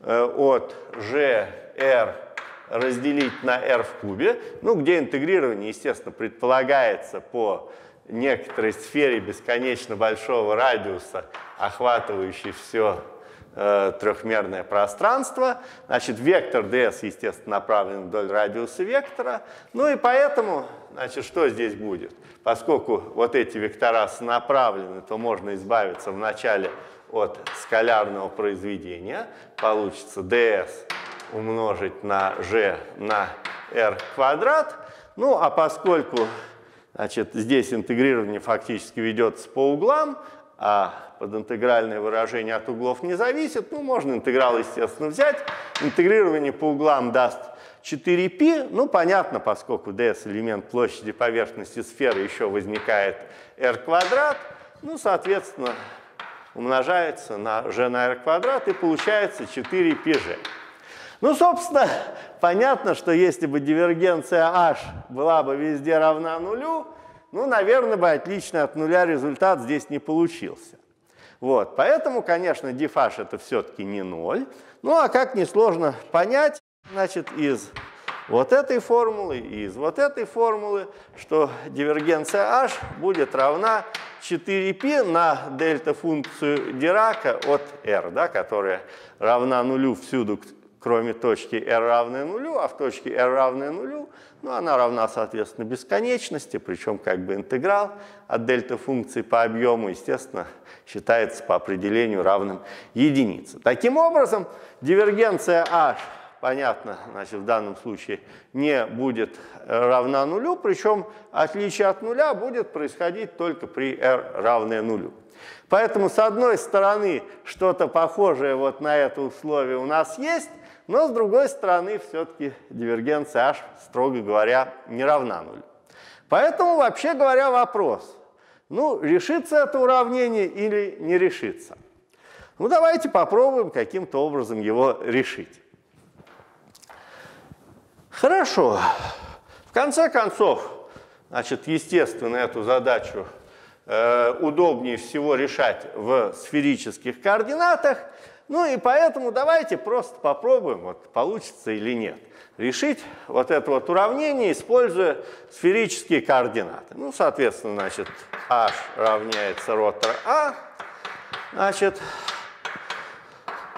э, от g r разделить на r в кубе, ну, где интегрирование, естественно, предполагается по некоторой сфере бесконечно большого радиуса, охватывающей все э, трехмерное пространство. Значит, вектор ds, естественно, направлен вдоль радиуса вектора. Ну и поэтому, значит, что здесь будет? Поскольку вот эти вектора сонаправлены, то можно избавиться вначале от скалярного произведения. Получится ds умножить на g на r квадрат. Ну, а поскольку значит, здесь интегрирование фактически ведется по углам, а подинтегральное выражение от углов не зависит, ну, можно интеграл, естественно, взять. Интегрирование по углам даст 4π. Ну, понятно, поскольку ds элемент площади поверхности сферы еще возникает r квадрат. Ну, соответственно, умножается на g на r квадрат и получается 4πg. Ну, собственно, понятно, что если бы дивергенция h была бы везде равна нулю, ну, наверное, бы отличный от нуля результат здесь не получился. Вот, поэтому, конечно, dfh это все-таки не ноль. Ну, а как несложно понять, значит, из вот этой формулы и из вот этой формулы, что дивергенция h будет равна 4π на дельта-функцию Дирака от r, да, которая равна нулю всюду, кроме точки r равная нулю, а в точке r равная нулю, ну, она равна, соответственно, бесконечности, причем как бы интеграл от дельта-функции по объему, естественно, считается по определению равным единице. Таким образом, дивергенция h, понятно, значит, в данном случае не будет равна нулю, причем отличие от нуля будет происходить только при r равное нулю. Поэтому, с одной стороны, что-то похожее вот на это условие у нас есть, но, с другой стороны, все-таки дивергенция h, строго говоря, не равна нулю. Поэтому, вообще говоря, вопрос, ну, решится это уравнение или не решится? Ну, давайте попробуем каким-то образом его решить. Хорошо. В конце концов, значит, естественно, эту задачу э, удобнее всего решать в сферических координатах. Ну и поэтому давайте просто попробуем, вот получится или нет, решить вот это вот уравнение, используя сферические координаты. Ну, соответственно, значит, h равняется ротор А. Значит,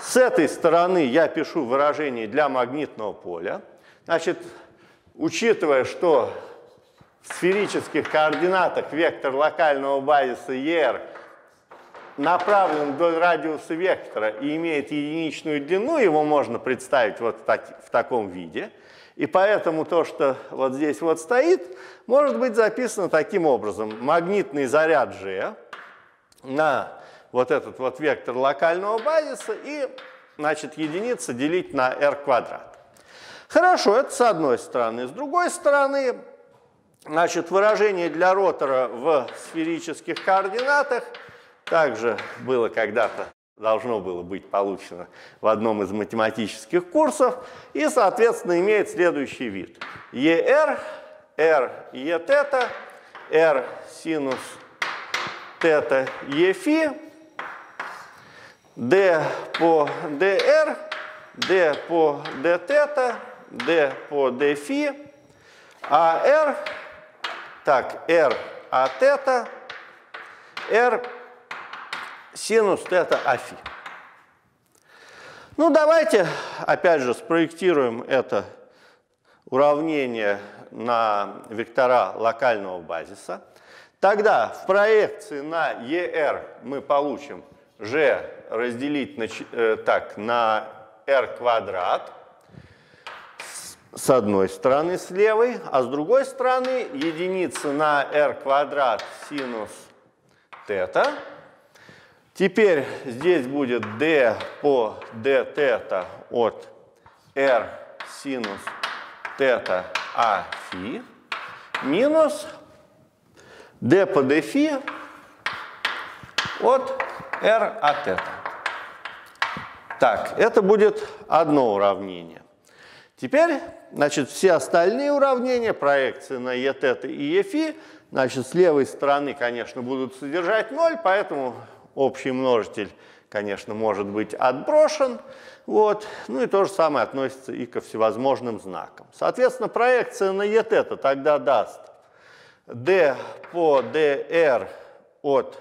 с этой стороны я пишу выражение для магнитного поля. Значит, учитывая, что в сферических координатах вектор локального базиса ER направлен вдоль радиуса вектора и имеет единичную длину, его можно представить вот так, в таком виде. И поэтому то, что вот здесь вот стоит, может быть записано таким образом. Магнитный заряд G на вот этот вот вектор локального базиса и, значит, единица делить на r квадрат. Хорошо, это с одной стороны. С другой стороны, значит, выражение для ротора в сферических координатах – также было когда-то, должно было быть получено в одном из математических курсов и, соответственно, имеет следующий вид. ER, R E тета, R синус тета E фи, D по DR, D по D тета, D по D фи, а R, так, R А тета, R синус тета афи. Ну, давайте, опять же, спроектируем это уравнение на вектора локального базиса. Тогда в проекции на ER мы получим g разделить на, э, так, на r квадрат. с одной стороны с левой, а с другой стороны единица на r квадрат синус тета. Теперь здесь будет d по d тета от r синус тета а фи минус d по d фи от r от тета. Так, это будет одно уравнение. Теперь, значит, все остальные уравнения, проекции на e тета и e фи, значит, с левой стороны, конечно, будут содержать 0, поэтому общий множитель, конечно, может быть отброшен. Вот. Ну и то же самое относится и ко всевозможным знакам. Соответственно, проекция на e тета тогда даст d по dr от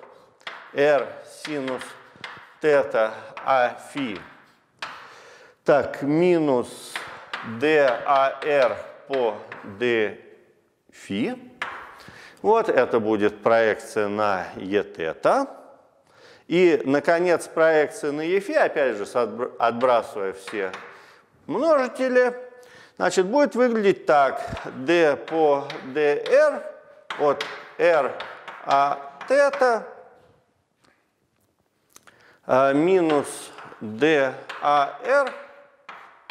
r синус тета а фи. Так, минус DAR по D фи. Вот это будет проекция на E тета. И, наконец, проекция на фи, опять же, отбрасывая все множители, значит, будет выглядеть так. D по dr от R а тета а, минус DAR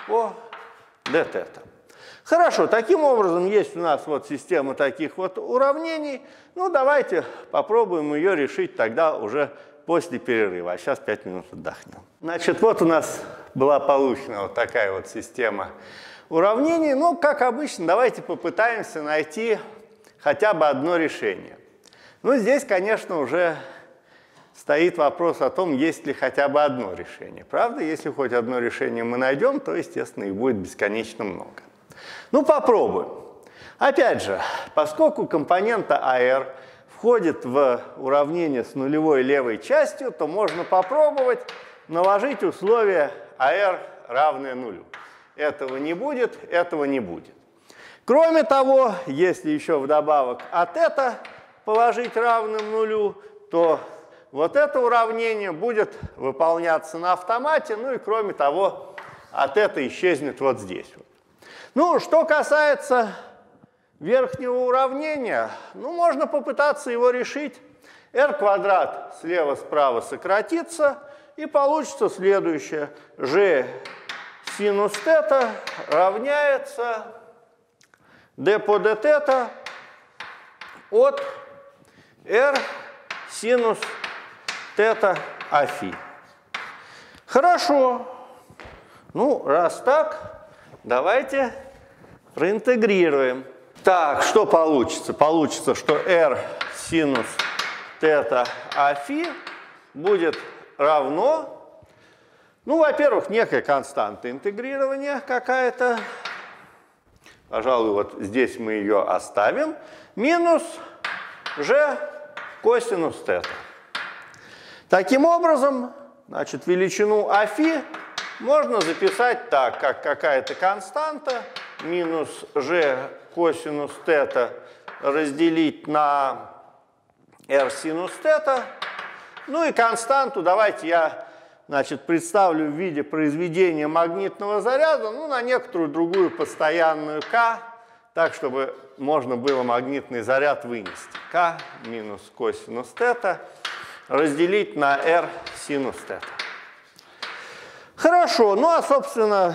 по d тета. Хорошо, таким образом есть у нас вот система таких вот уравнений. Ну, давайте попробуем ее решить тогда уже после перерыва. А сейчас 5 минут отдохнем. Значит, вот у нас была получена вот такая вот система уравнений. Ну, как обычно, давайте попытаемся найти хотя бы одно решение. Ну, здесь, конечно, уже стоит вопрос о том, есть ли хотя бы одно решение. Правда, если хоть одно решение мы найдем, то, естественно, их будет бесконечно много. Ну, попробуем. Опять же, поскольку компонента AR входит в уравнение с нулевой левой частью, то можно попробовать наложить условие AR равное нулю. Этого не будет, этого не будет. Кроме того, если еще вдобавок от это положить равным нулю, то вот это уравнение будет выполняться на автомате, ну и кроме того, от это исчезнет вот здесь. Ну, что касается верхнего уравнения, ну, можно попытаться его решить. r квадрат слева-справа сократится, и получится следующее. g синус тета равняется d по d тета от r синус тета афи. Хорошо. Ну, раз так, давайте проинтегрируем. Так, что получится? Получится, что r синус тета афи будет равно, ну, во-первых, некая константа интегрирования какая-то. Пожалуй, вот здесь мы ее оставим. Минус g косинус тета. Таким образом, значит, величину афи можно записать так, как какая-то константа минус g косинус тета разделить на r синус тета. Ну и константу давайте я значит, представлю в виде произведения магнитного заряда ну, на некоторую другую постоянную k, так, чтобы можно было магнитный заряд вынести. k минус косинус тета разделить на r синус тета. Хорошо, ну а, собственно,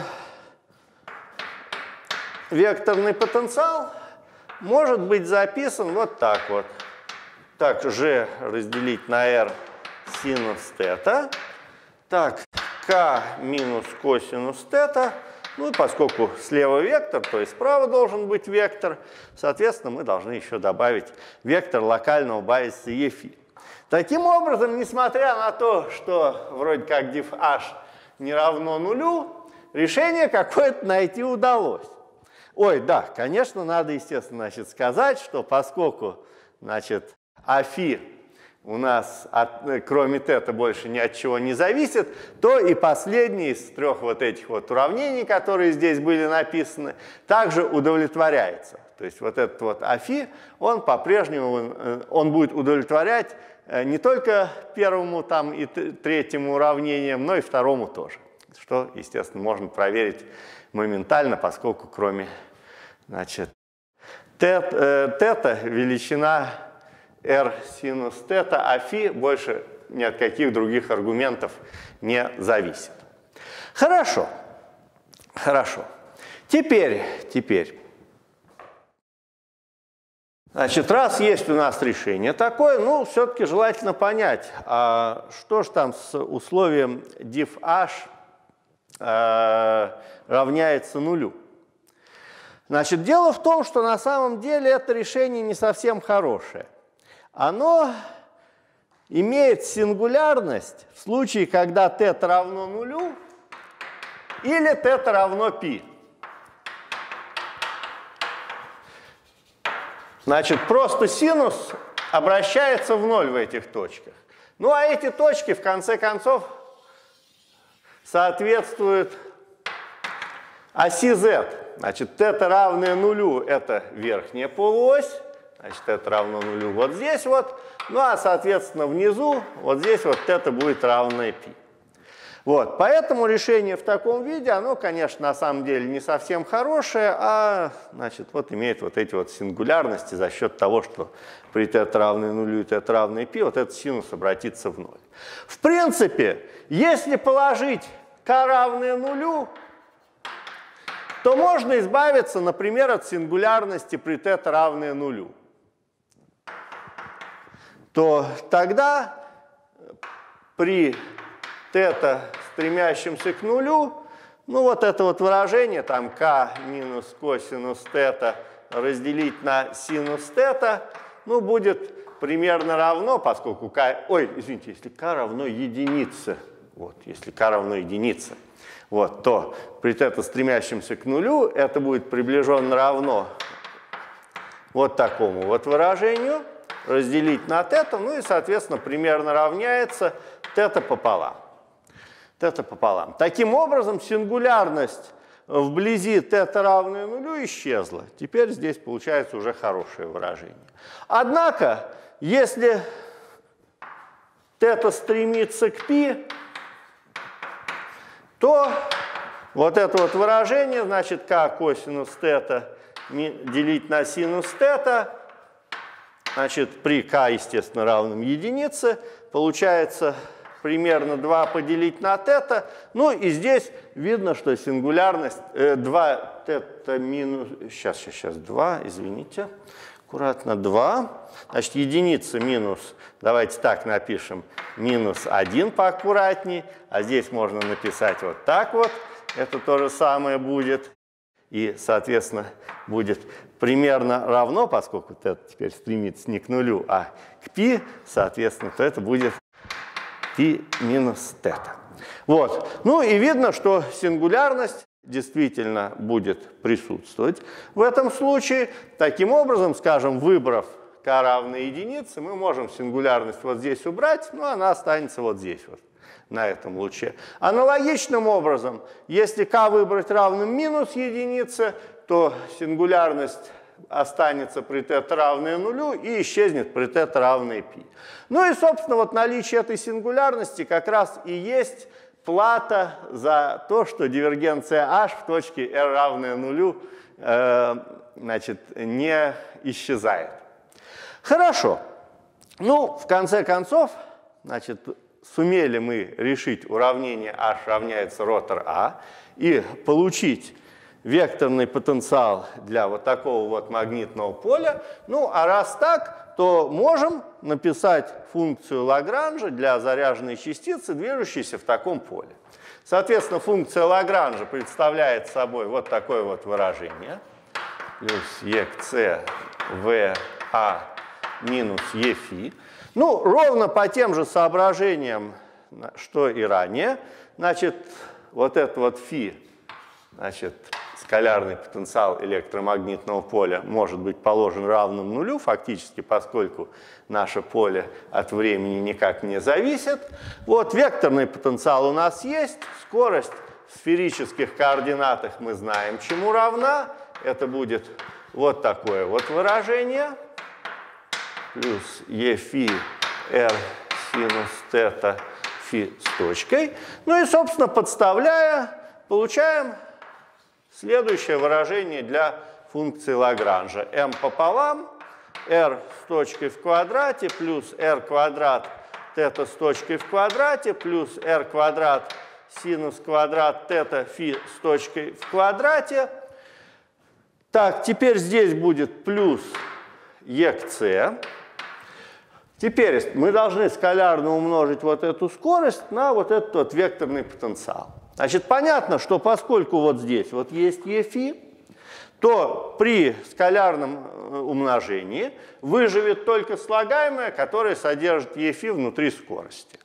векторный потенциал может быть записан вот так вот. Так, g разделить на r синус тета. Так, k минус косинус тета. Ну и поскольку слева вектор, то есть справа должен быть вектор, соответственно, мы должны еще добавить вектор локального базиса Ефи. Таким образом, несмотря на то, что вроде как diff h не равно нулю, решение какое-то найти удалось. Ой, да, конечно, надо, естественно, значит, сказать, что поскольку значит, афи у нас, от, кроме тета, больше ни от чего не зависит, то и последний из трех вот этих вот уравнений, которые здесь были написаны, также удовлетворяется. То есть вот этот вот афи, он по-прежнему, э, он будет удовлетворять Э, не только первому там и третьему уравнениям, но и второму тоже. что, естественно, можно проверить моментально, поскольку кроме значит, тет, э, тета величина r синус тета, а фи больше ни от каких других аргументов не зависит. Хорошо, хорошо. Теперь, теперь. Значит, раз есть у нас решение такое, ну, все-таки желательно понять, а что же там с условием diff h э, равняется нулю. Значит, дело в том, что на самом деле это решение не совсем хорошее. Оно имеет сингулярность в случае, когда t равно нулю или t равно π. Значит, просто синус обращается в ноль в этих точках. Ну а эти точки, в конце концов, соответствуют оси z. Значит, θ равное нулю – это верхняя полуось. Значит, это равно нулю вот здесь вот. Ну а, соответственно, внизу, вот здесь вот θ будет равное π. Вот, поэтому решение в таком виде, оно, конечно, на самом деле не совсем хорошее, а, значит, вот имеет вот эти вот сингулярности за счет того, что при t равное нулю и t равное π, вот этот синус обратится в ноль. В принципе, если положить k равное нулю, то можно избавиться, например, от сингулярности при t равное нулю. То тогда при тета, стремящимся к нулю, ну вот это вот выражение, там k минус косинус тета разделить на синус тета, ну будет примерно равно, поскольку k, ой, извините, если k равно единице, вот, если k равно единице, вот, то при тета стремящемся к нулю это будет приближенно равно вот такому вот выражению, разделить на тета, ну и, соответственно, примерно равняется тета пополам тета пополам. Таким образом, сингулярность вблизи тета равная нулю исчезла. Теперь здесь получается уже хорошее выражение. Однако, если тета стремится к π, то вот это вот выражение, значит, k косинус тета делить на синус тета, значит, при k, естественно, равном единице, получается примерно 2 поделить на тета. Ну и здесь видно, что сингулярность э, 2 тета минус... Сейчас, сейчас, сейчас, 2, извините. Аккуратно 2. Значит, единица минус, давайте так напишем, минус 1 поаккуратней. А здесь можно написать вот так вот. Это то же самое будет. И, соответственно, будет примерно равно, поскольку это теперь стремится не к нулю, а к π, соответственно, то это будет и минус тета. Вот. Ну и видно, что сингулярность действительно будет присутствовать в этом случае. Таким образом, скажем, выбрав k равно единице, мы можем сингулярность вот здесь убрать, но она останется вот здесь вот, на этом луче. Аналогичным образом, если k выбрать равным минус единице, то сингулярность останется при t равное нулю и исчезнет при t равное π. Ну и, собственно, вот наличие этой сингулярности как раз и есть плата за то, что дивергенция h в точке r равная нулю э, значит, не исчезает. Хорошо. Ну, в конце концов, значит, сумели мы решить уравнение h равняется ротор а и получить векторный потенциал для вот такого вот магнитного поля. Ну, а раз так, то можем написать функцию Лагранжа для заряженной частицы, движущейся в таком поле. Соответственно, функция Лагранжа представляет собой вот такое вот выражение. Плюс ЕКЦ В А минус ЕФИ. Ну, ровно по тем же соображениям, что и ранее. Значит, вот это вот фи, значит, скалярный потенциал электромагнитного поля может быть положен равным нулю фактически, поскольку наше поле от времени никак не зависит. Вот векторный потенциал у нас есть, скорость в сферических координатах мы знаем, чему равна. Это будет вот такое вот выражение. Плюс Ефи R синус тета фи с точкой. Ну и, собственно, подставляя, получаем следующее выражение для функции Лагранжа. m пополам r с точкой в квадрате плюс r квадрат тета с точкой в квадрате плюс r квадрат синус квадрат тета фи с точкой в квадрате. Так, теперь здесь будет плюс e. Теперь мы должны скалярно умножить вот эту скорость на вот этот вот векторный потенциал. Значит, понятно, что поскольку вот здесь вот есть ефи, то при скалярном э, умножении выживет только слагаемое, которое содержит ефи внутри скорости.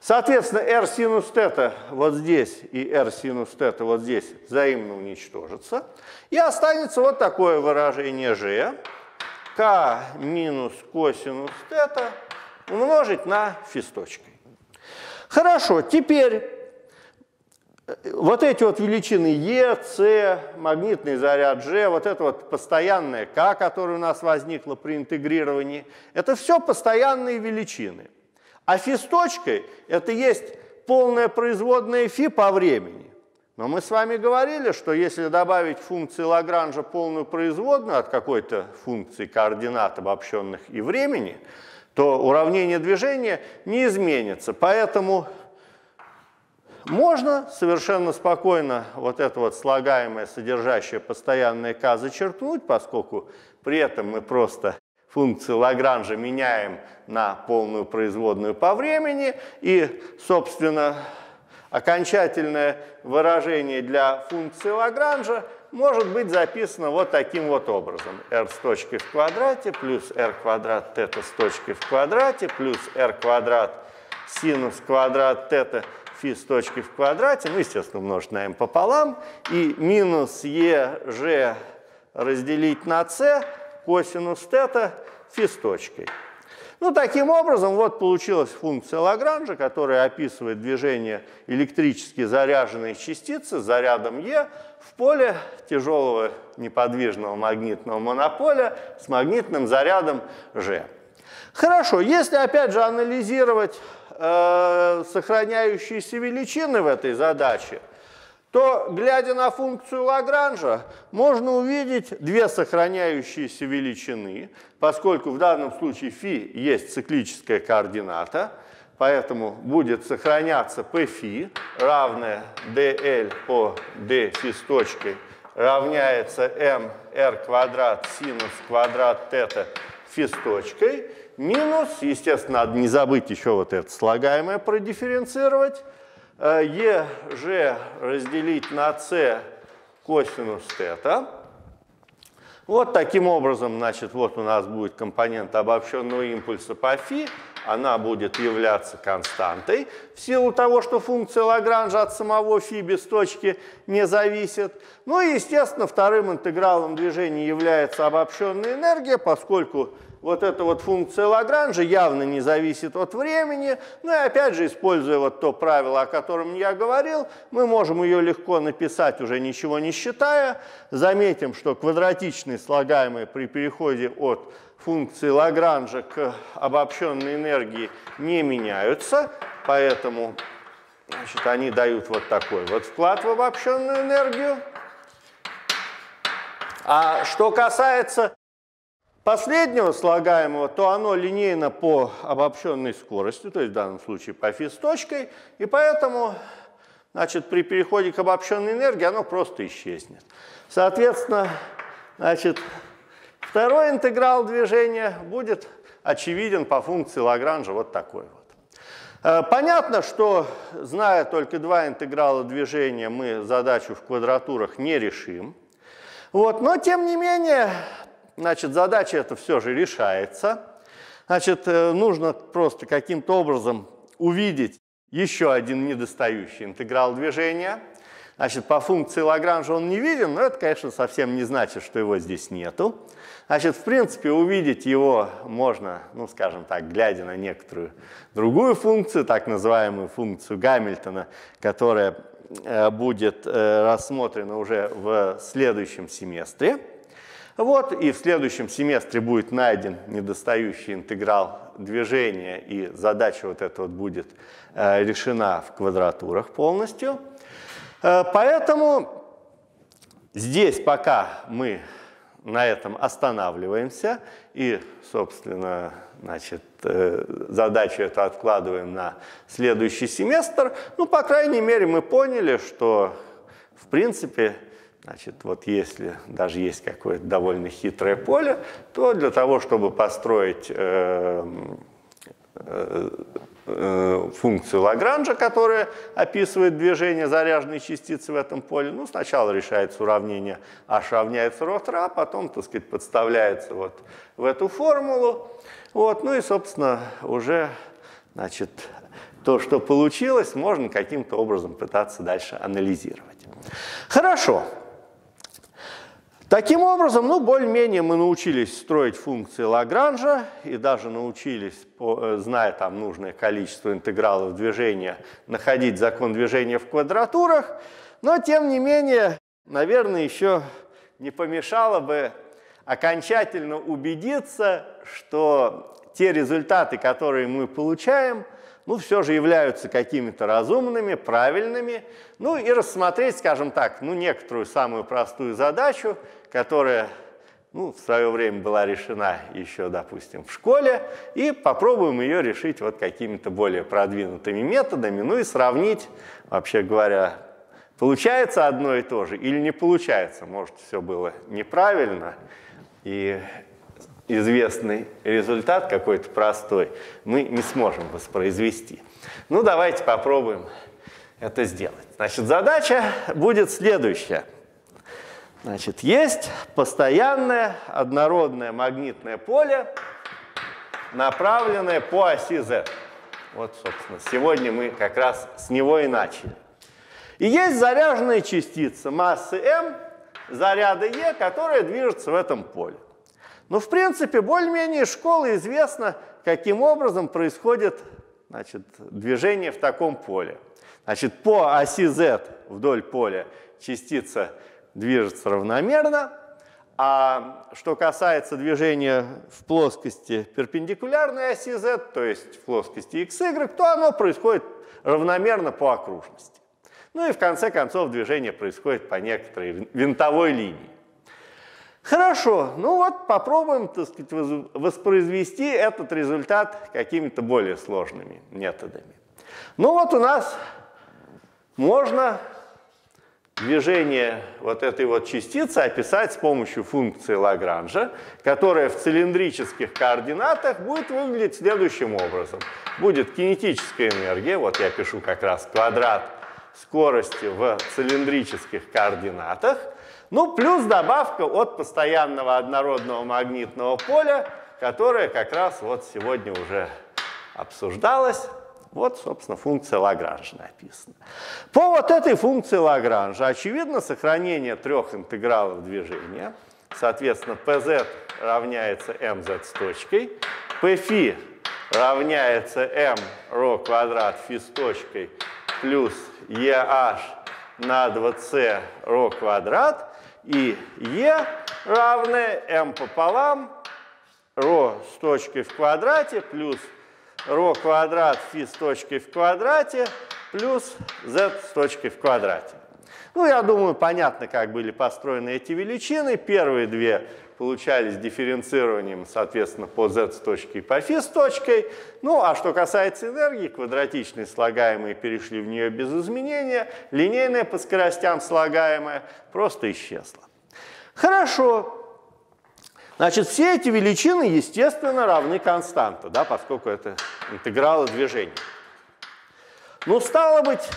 Соответственно, r синус тета вот здесь и r синус тета вот здесь взаимно уничтожатся. И останется вот такое выражение g, k минус косинус тета умножить на фисточкой. Хорошо, теперь вот эти вот величины E, C, магнитный заряд G, вот это вот постоянное K, которое у нас возникло при интегрировании, это все постоянные величины. А фи с точкой – это есть полная производная фи по времени. Но мы с вами говорили, что если добавить функции Лагранжа полную производную от какой-то функции координат обобщенных и времени, то уравнение движения не изменится. Поэтому можно совершенно спокойно вот это вот слагаемое, содержащее постоянное k зачеркнуть, поскольку при этом мы просто функцию Лагранжа меняем на полную производную по времени, и, собственно, окончательное выражение для функции Лагранжа может быть записано вот таким вот образом. r с точкой в квадрате плюс r квадрат тета с точкой в квадрате плюс r квадрат синус квадрат тета фи с точкой в квадрате, ну, естественно, умножить на m пополам, и минус g разделить на c косинус тета фисточкой. Ну, таким образом, вот получилась функция Лагранжа, которая описывает движение электрически заряженной частицы с зарядом Е в поле тяжелого неподвижного магнитного монополя с магнитным зарядом G. Хорошо, если опять же анализировать э, сохраняющиеся величины в этой задаче, то, глядя на функцию Лагранжа, можно увидеть две сохраняющиеся величины, поскольку в данном случае φ есть циклическая координата, поэтому будет сохраняться pφ, равное dl по d φ с точкой, равняется m r квадрат синус квадрат тета φ с точкой, минус, естественно, надо не забыть еще вот это слагаемое продифференцировать, EG разделить на c косинус тета. Вот таким образом, значит, вот у нас будет компонент обобщенного импульса по φ, она будет являться константой в силу того, что функция Лагранжа от самого φ без точки не зависит. Ну и, естественно, вторым интегралом движения является обобщенная энергия, поскольку вот эта вот функция Лагранжа явно не зависит от времени. Ну и опять же, используя вот то правило, о котором я говорил, мы можем ее легко написать, уже ничего не считая. Заметим, что квадратичные слагаемые при переходе от функции Лагранжа к обобщенной энергии не меняются, поэтому значит, они дают вот такой вот вклад в обобщенную энергию. А что касается последнего слагаемого, то оно линейно по обобщенной скорости, то есть в данном случае по фи с точкой, и поэтому значит, при переходе к обобщенной энергии оно просто исчезнет. Соответственно, значит, второй интеграл движения будет очевиден по функции Лагранжа вот такой вот. Э, понятно, что, зная только два интеграла движения, мы задачу в квадратурах не решим. Вот, но, тем не менее, Значит, задача эта все же решается. Значит, э, нужно просто каким-то образом увидеть еще один недостающий интеграл движения. Значит, по функции Лагранжа он не виден, но это, конечно, совсем не значит, что его здесь нету. Значит, в принципе, увидеть его можно, ну, скажем так, глядя на некоторую другую функцию, так называемую функцию Гамильтона, которая э, будет э, рассмотрена уже в следующем семестре. Вот, и в следующем семестре будет найден недостающий интеграл движения, и задача вот эта вот будет э, решена в квадратурах полностью. Э, поэтому здесь пока мы на этом останавливаемся и, собственно, значит, э, задачу эту откладываем на следующий семестр. Ну, по крайней мере, мы поняли, что, в принципе, значит, вот если даже есть какое-то довольно хитрое поле, то для того, чтобы построить э, э, Э, функцию Лагранжа, которая описывает движение заряженной частицы в этом поле. Ну, сначала решается уравнение H равняется ρ а потом, так сказать, подставляется вот в эту формулу. Вот, ну и, собственно, уже, значит, то, что получилось, можно каким-то образом пытаться дальше анализировать. Хорошо. Таким образом, ну, более-менее мы научились строить функции Лагранжа и даже научились, э, зная там нужное количество интегралов движения, находить закон движения в квадратурах. Но, тем не менее, наверное, еще не помешало бы окончательно убедиться, что те результаты, которые мы получаем – ну, все же являются какими-то разумными, правильными, ну и рассмотреть, скажем так, ну, некоторую самую простую задачу, которая ну, в свое время была решена еще, допустим, в школе, и попробуем ее решить вот какими-то более продвинутыми методами, ну и сравнить, вообще говоря, получается одно и то же или не получается. Может, все было неправильно, и известный результат какой-то простой мы не сможем воспроизвести. Ну, давайте попробуем это сделать. Значит, задача будет следующая. Значит, есть постоянное однородное магнитное поле, направленное по оси Z. Вот, собственно, сегодня мы как раз с него и начали. И есть заряженная частица массы m, заряда E, которая движется в этом поле. Но, в принципе, более-менее школы известно, каким образом происходит значит, движение в таком поле. Значит, по оси Z вдоль поля частица движется равномерно, а что касается движения в плоскости перпендикулярной оси Z, то есть в плоскости XY, то оно происходит равномерно по окружности. Ну и в конце концов движение происходит по некоторой винтовой линии. Хорошо, ну вот попробуем, так сказать, воспроизвести этот результат какими-то более сложными методами. Ну вот у нас можно движение вот этой вот частицы описать с помощью функции Лагранжа, которая в цилиндрических координатах будет выглядеть следующим образом. Будет кинетическая энергия, вот я пишу как раз квадрат скорости в цилиндрических координатах – ну, плюс добавка от постоянного однородного магнитного поля, которая как раз вот сегодня уже обсуждалась. Вот, собственно, функция Лагранжа написана. По вот этой функции Лагранжа очевидно сохранение трех интегралов движения. Соответственно, pz равняется mz с точкой, pφ равняется m ρ квадрат φ с точкой плюс eh на 2c ρ квадрат и e равное m пополам ρ с точкой в квадрате плюс ρ квадрат φ с точкой в квадрате плюс z с точкой в квадрате. Ну, я думаю, понятно, как были построены эти величины. Первые две получались дифференцированием, соответственно, по z с точкой и по φ с точкой. Ну, а что касается энергии, квадратичные слагаемые перешли в нее без изменения, линейная по скоростям слагаемая просто исчезла. Хорошо. Значит, все эти величины, естественно, равны константе, да, поскольку это интегралы движения. Ну, стало быть,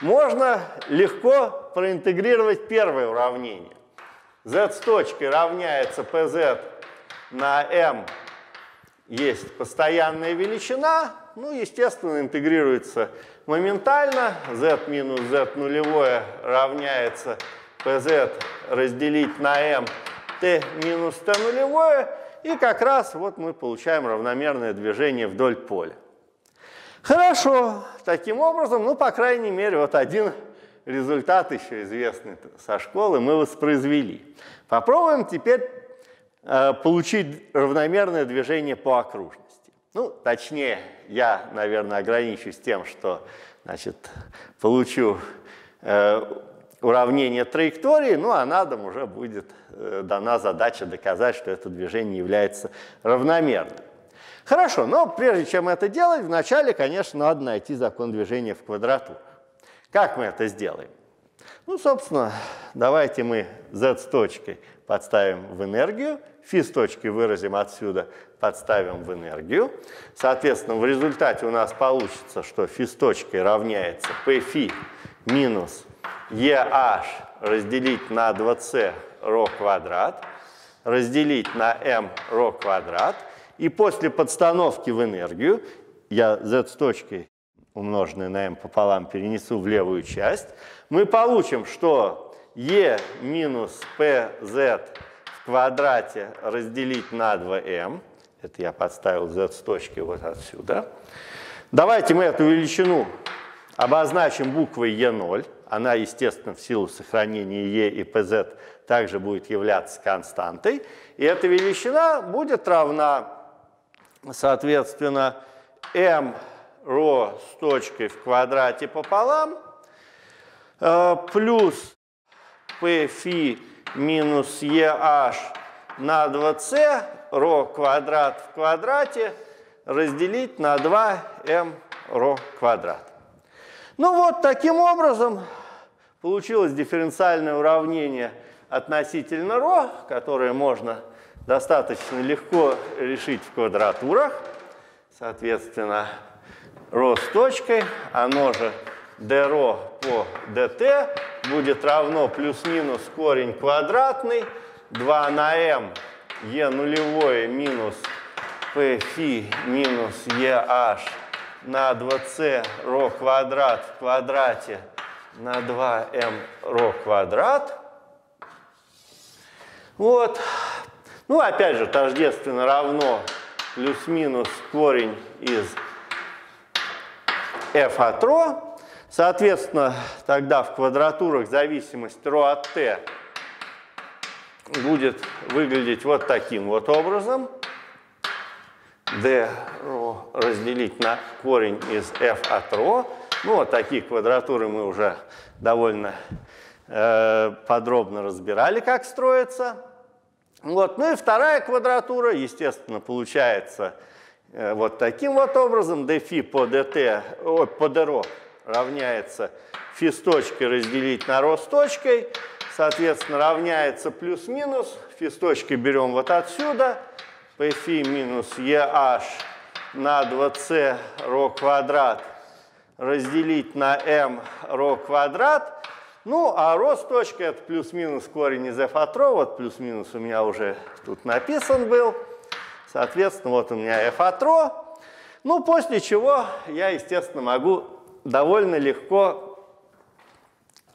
можно легко проинтегрировать первое уравнение z с точкой равняется pz на m есть постоянная величина, ну, естественно, интегрируется моментально. z минус z нулевое равняется pz разделить на m t минус t нулевое. И как раз вот мы получаем равномерное движение вдоль поля. Хорошо, таким образом, ну, по крайней мере, вот один результат еще известный со школы мы воспроизвели. Попробуем теперь э, получить равномерное движение по окружности. Ну, точнее, я, наверное, ограничусь тем, что значит, получу э, уравнение траектории, ну а на дом уже будет э, дана задача доказать, что это движение является равномерным. Хорошо, но прежде чем это делать, вначале, конечно, надо найти закон движения в квадратурах. Как мы это сделаем? Ну, собственно, давайте мы z с точкой подставим в энергию, фи с точкой выразим отсюда, подставим в энергию. Соответственно, в результате у нас получится, что фи с точкой равняется p фи минус EH разделить на 2c ρ квадрат, разделить на m ρ квадрат. И после подстановки в энергию я z с точкой, умноженной на m пополам, перенесу в левую часть. Мы получим, что e минус pz в квадрате разделить на 2m. Это я подставил z с точкой вот отсюда. Давайте мы эту величину обозначим буквой e0 она, естественно, в силу сохранения e и pz также будет являться константой. И эта величина будет равна, соответственно, m ρ с точкой в квадрате пополам э, плюс p фи минус EH на 2c ρ квадрат в квадрате разделить на 2m ρ квадрат. Ну вот, таким образом получилось дифференциальное уравнение относительно ρ, которое можно достаточно легко решить в квадратурах. Соответственно, ρ с точкой, оно же dρ по dt будет равно плюс-минус корень квадратный 2 на m e нулевое минус p фи минус eh на 2c ρ квадрат в квадрате на 2m ρ квадрат. Вот. Ну, опять же, тождественно равно плюс-минус корень из f от ρ. Соответственно, тогда в квадратурах зависимость ρ от t будет выглядеть вот таким вот образом d разделить на корень из f от ρ. Ну, вот такие квадратуры мы уже довольно э, подробно разбирали, как строится. Вот. Ну и вторая квадратура, естественно, получается э, вот таким вот образом. dφ по dt, ой, по dρ равняется φ с точкой разделить на ρ с точкой. Соответственно, равняется плюс-минус. φ с точкой берем вот отсюда pφ минус EH на 2c ρ квадрат разделить на m ρ квадрат. Ну, а ρ с точкой это плюс-минус корень из f от ρ. Вот плюс-минус у меня уже тут написан был. Соответственно, вот у меня f от ρ. Ну, после чего я, естественно, могу довольно легко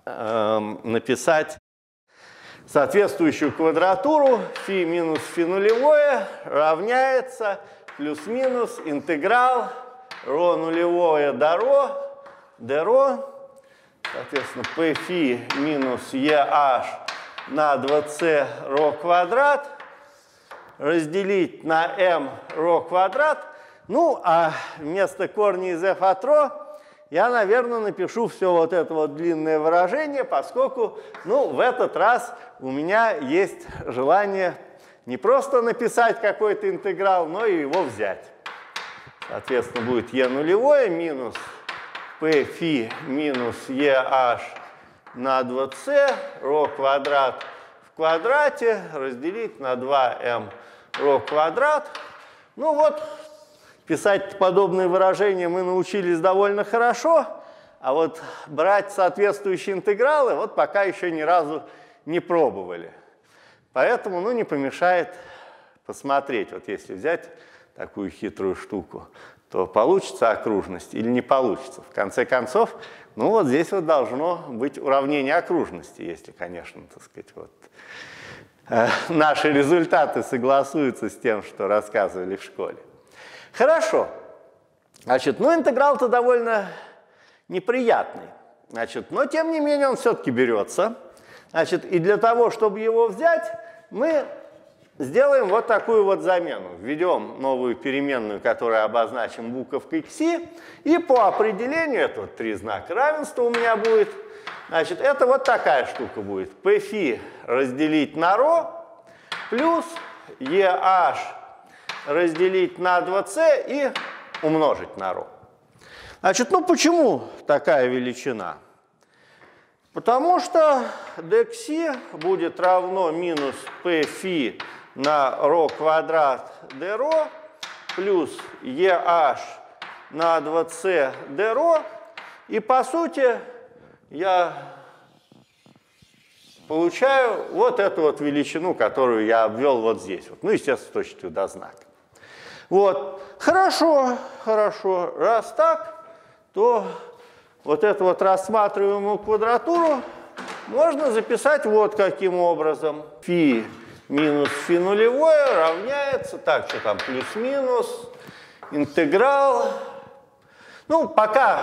э, написать соответствующую квадратуру φ минус φ нулевое равняется плюс-минус интеграл ρ нулевое до ρ, dρ, соответственно, pφ минус EH на 2c ρ квадрат разделить на m ρ квадрат. Ну, а вместо корня из f от ρ я, наверное, напишу все вот это вот длинное выражение, поскольку, ну, в этот раз у меня есть желание не просто написать какой-то интеграл, но и его взять. Соответственно, будет e нулевое минус p фи минус EH на 2c ρ квадрат в квадрате разделить на 2m ρ квадрат. Ну вот, Писать подобные выражения мы научились довольно хорошо, а вот брать соответствующие интегралы вот пока еще ни разу не пробовали. Поэтому ну, не помешает посмотреть, вот если взять такую хитрую штуку, то получится окружность или не получится. В конце концов, ну вот здесь вот должно быть уравнение окружности, если, конечно, так сказать, вот э, наши результаты согласуются с тем, что рассказывали в школе. Хорошо. Значит, ну интеграл-то довольно неприятный. Значит, но тем не менее он все-таки берется. Значит, и для того, чтобы его взять, мы сделаем вот такую вот замену. Введем новую переменную, которую обозначим буковкой кси, и по определению, это вот три знака равенства у меня будет, значит, это вот такая штука будет. pφ разделить на ρ плюс eh разделить на 2c и умножить на ρ. Значит, ну почему такая величина? Потому что dxi будет равно минус pφ на ρ квадрат dρ плюс eh на 2c dρ. И по сути я получаю вот эту вот величину, которую я обвел вот здесь. Вот. Ну, естественно, с точностью до знака. Вот. Хорошо, хорошо. Раз так, то вот эту вот рассматриваемую квадратуру можно записать вот каким образом. Фи минус фи нулевое равняется, так, что там, плюс-минус, интеграл. Ну, пока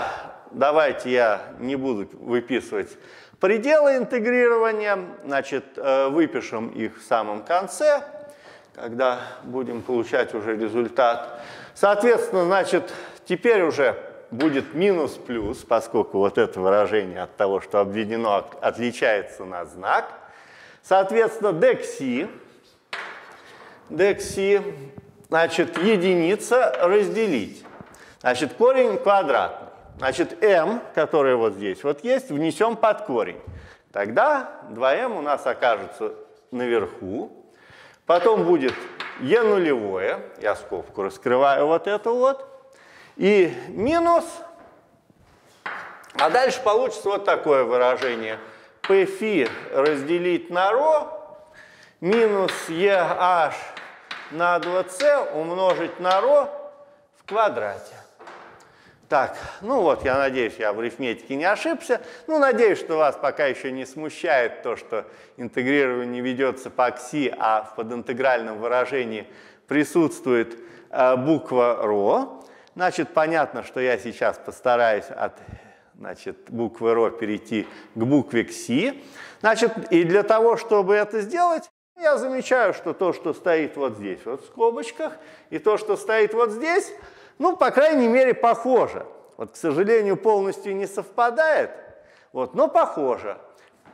давайте я не буду выписывать пределы интегрирования, значит, э, выпишем их в самом конце, когда будем получать уже результат. Соответственно, значит, теперь уже будет минус плюс, поскольку вот это выражение от того, что обведено, отличается на знак. Соответственно, декси, декси, значит, единица разделить. Значит, корень квадратный. Значит, m, который вот здесь вот есть, внесем под корень. Тогда 2m у нас окажется наверху. Потом будет Е нулевое, я скобку раскрываю вот эту вот, и минус, а дальше получится вот такое выражение. Пфи разделить на ро минус EH на 2С умножить на ро в квадрате. Так, ну вот, я надеюсь, я в арифметике не ошибся. Ну, надеюсь, что вас пока еще не смущает то, что интегрирование ведется по оси, а в подинтегральном выражении присутствует э, буква ро. Значит, понятно, что я сейчас постараюсь от значит, буквы РО перейти к букве КСИ. Значит, и для того, чтобы это сделать, я замечаю, что то, что стоит вот здесь, вот в скобочках, и то, что стоит вот здесь, ну, по крайней мере, похоже. Вот, к сожалению, полностью не совпадает, вот, но похоже.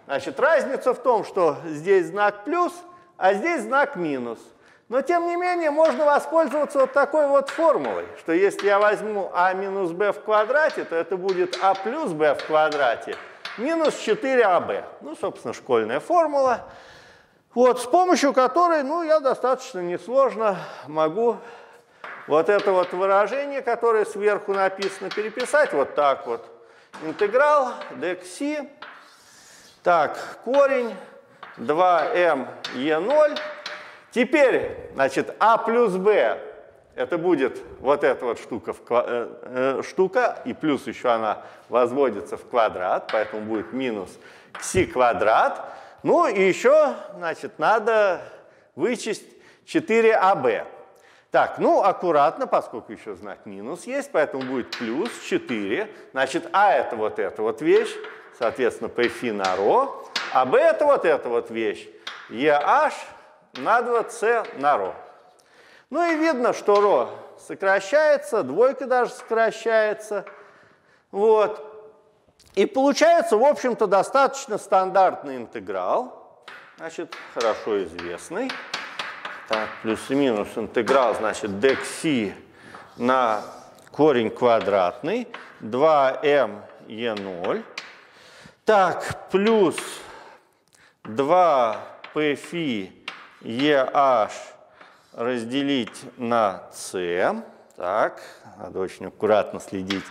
Значит, разница в том, что здесь знак плюс, а здесь знак минус – но тем не менее можно воспользоваться вот такой вот формулой, что если я возьму а минус b в квадрате, то это будет а плюс b в квадрате минус 4аб. Ну, собственно, школьная формула, вот, с помощью которой ну, я достаточно несложно могу вот это вот выражение, которое сверху написано, переписать вот так вот. Интеграл dxi, так, корень 2m e0 Теперь, значит, а плюс b, это будет вот эта вот штука, в, э, э, штука, и плюс еще она возводится в квадрат, поэтому будет минус кси квадрат. Ну и еще, значит, надо вычесть 4аб. Так, ну аккуратно, поскольку еще знак минус есть, поэтому будет плюс 4. Значит, а это вот эта вот вещь, соответственно, pφ на ρ, а b это вот эта вот вещь, eh на 2c на ρ. Ну и видно, что ρ сокращается, двойка даже сокращается. Вот. И получается, в общем-то, достаточно стандартный интеграл, значит, хорошо известный. Так, плюс и минус интеграл, значит, dxi на корень квадратный, 2m e0. Так, плюс 2 pφ EH разделить на C. Так, надо очень аккуратно следить,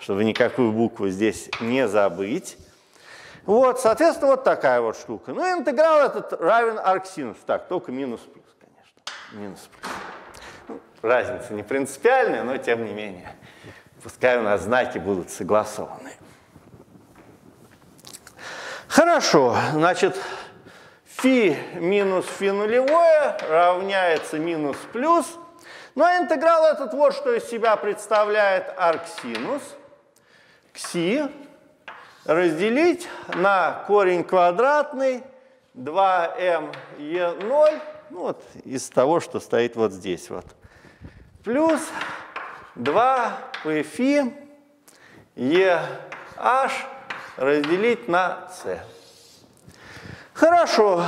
чтобы никакую букву здесь не забыть. Вот, соответственно, вот такая вот штука. Ну, интеграл этот равен арксинус. Так, только минус конечно. Минус. Ну, разница не принципиальная, но тем не менее. Пускай у нас знаки будут согласованы. Хорошо, значит, фи минус фи нулевое равняется минус плюс. Ну а интеграл этот вот что из себя представляет арксинус. Кси, разделить на корень квадратный 2me0, ну вот из того, что стоит вот здесь вот, плюс 2 pφ e h разделить на c. Хорошо.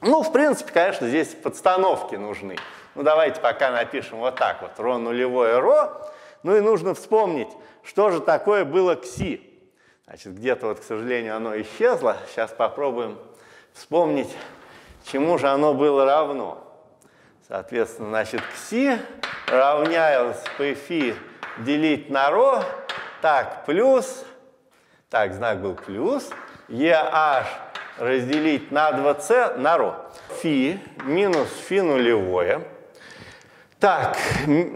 Ну, в принципе, конечно, здесь подстановки нужны. Ну, давайте пока напишем вот так вот, ро нулевое ро. Ну и нужно вспомнить, что же такое было кси. Значит, где-то вот, к сожалению, оно исчезло. Сейчас попробуем вспомнить, чему же оно было равно. Соответственно, значит, кси равняется pφ делить на ро. Так, плюс, так, знак был плюс, EH разделить на 2c на ро. Фи минус фи нулевое. Так,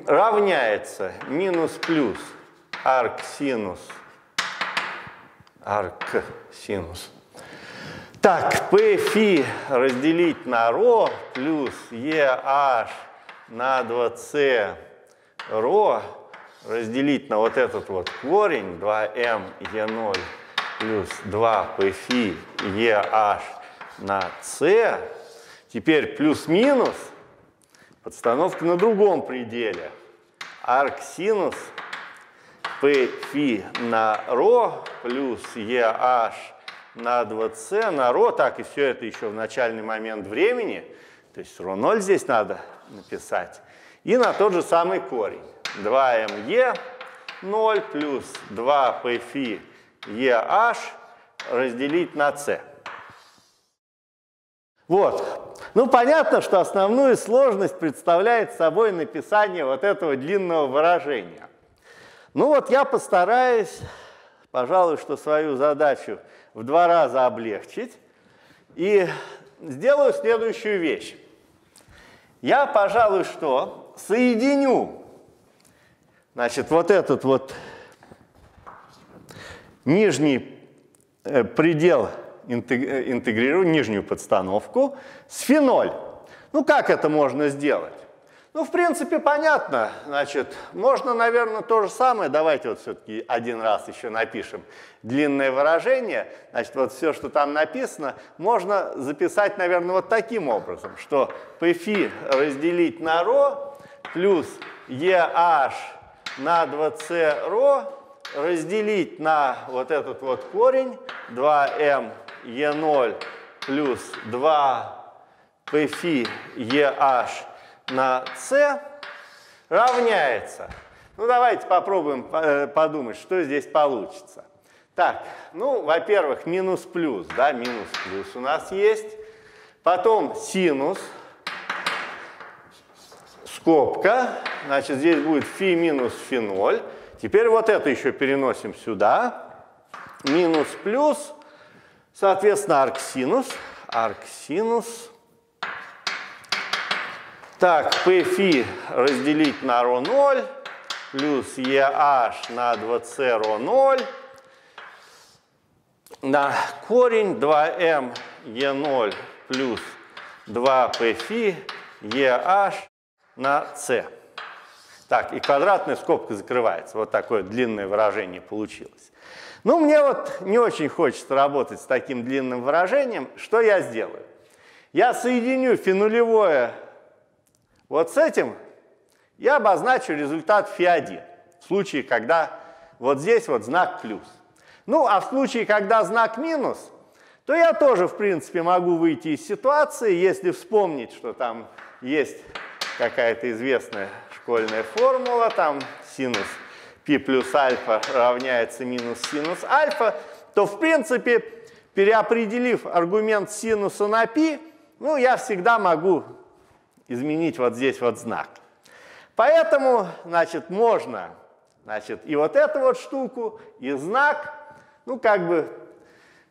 равняется минус плюс арк синус арк синус. Так, p фи разделить на ро плюс EH на 2c ро разделить на вот этот вот корень 2m e0 плюс 2 pφ EH на c. Теперь плюс-минус подстановка на другом пределе. Арк синус pφ на ρ плюс EH на 2c на ρ. Так, и все это еще в начальный момент времени. То есть ρ0 здесь надо написать. И на тот же самый корень. 2me 0 плюс 2 pφ EH разделить на C. Вот. Ну, понятно, что основную сложность представляет собой написание вот этого длинного выражения. Ну вот я постараюсь, пожалуй, что свою задачу в два раза облегчить и сделаю следующую вещь. Я, пожалуй, что соединю, значит, вот этот вот нижний э, предел э, интегрирую, нижнюю подстановку с феноль. Ну, как это можно сделать? Ну, в принципе, понятно. Значит, можно, наверное, то же самое. Давайте вот все-таки один раз еще напишем длинное выражение. Значит, вот все, что там написано, можно записать, наверное, вот таким образом, что pφ разделить на ρ плюс EH на 2c ρ разделить на вот этот вот корень 2m e0 плюс 2 pφ eh на c равняется. Ну, давайте попробуем э, подумать, что здесь получится. Так, ну, во-первых, минус плюс, да, минус плюс у нас есть. Потом синус, скобка, значит, здесь будет фи минус фи 0. Теперь вот это еще переносим сюда. Минус плюс, соответственно, арксинус. Арксинус. Так, PFI разделить на ρ0 плюс EH на 2C ρ0 на корень 2m E0 плюс 2PFI EH на C. Так, и квадратная скобка закрывается. Вот такое длинное выражение получилось. Ну, мне вот не очень хочется работать с таким длинным выражением. Что я сделаю? Я соединю фенулевое вот с этим и обозначу результат φ1. В случае, когда вот здесь вот знак плюс. Ну, а в случае, когда знак минус, то я тоже, в принципе, могу выйти из ситуации, если вспомнить, что там есть какая-то известная школьная формула, там синус π плюс альфа равняется минус синус альфа, то в принципе, переопределив аргумент синуса на π, ну, я всегда могу изменить вот здесь вот знак. Поэтому, значит, можно, значит, и вот эту вот штуку, и знак, ну, как бы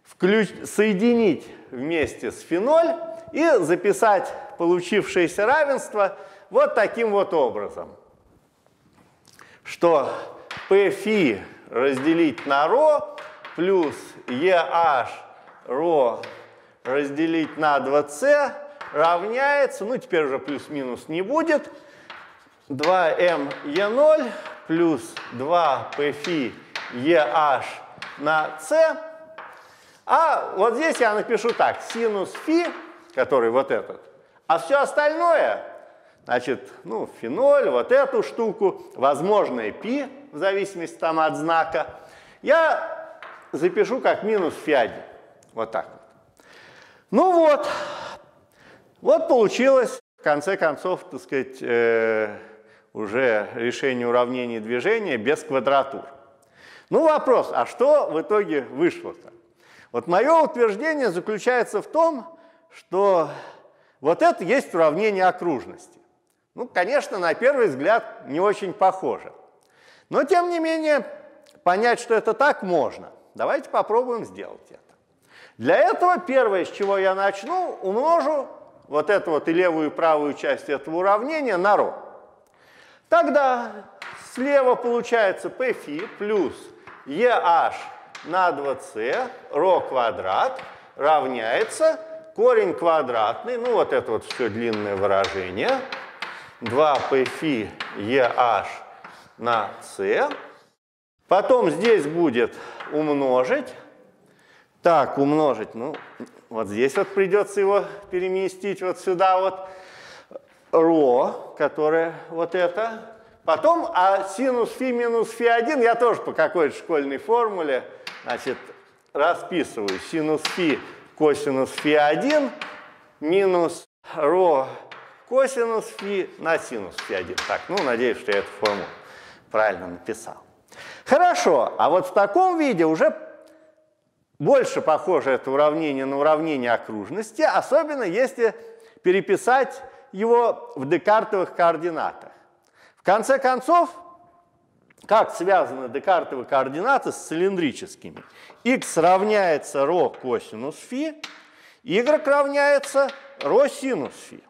включ... соединить вместе с феноль и записать получившееся равенство – вот таким вот образом, что pφ разделить на ρ плюс EH ρ разделить на 2c равняется, ну теперь уже плюс-минус не будет, 2m e0 плюс 2 pφ EH на c. А вот здесь я напишу так, синус фи, который вот этот, а все остальное, значит, ну, феноль, вот эту штуку, возможное пи, в зависимости там от знака, я запишу как минус фи 1. Вот так вот. Ну вот, вот получилось, в конце концов, так сказать, э, уже решение уравнений движения без квадратур. Ну вопрос, а что в итоге вышло-то? Вот мое утверждение заключается в том, что вот это есть уравнение окружности. Ну, конечно, на первый взгляд не очень похоже. Но, тем не менее, понять, что это так, можно. Давайте попробуем сделать это. Для этого первое, с чего я начну, умножу вот эту вот и левую, и правую часть этого уравнения на ρ. Тогда слева получается pφ плюс EH на 2c, ρ квадрат, равняется корень квадратный, ну вот это вот все длинное выражение, 2pφ EH на c. Потом здесь будет умножить. Так, умножить, ну, вот здесь вот придется его переместить вот сюда вот. Ро, которое вот это. Потом, а синус фи минус фи 1 я тоже по какой-то школьной формуле, значит, расписываю. Синус фи косинус фи 1 минус ро косинус фи на синус фи 1. Так, ну, надеюсь, что я эту формулу правильно написал. Хорошо, а вот в таком виде уже больше похоже это уравнение на уравнение окружности, особенно если переписать его в декартовых координатах. В конце концов, как связаны декартовые координаты с цилиндрическими? x равняется ρ косинус фи, y равняется ρ синус фи.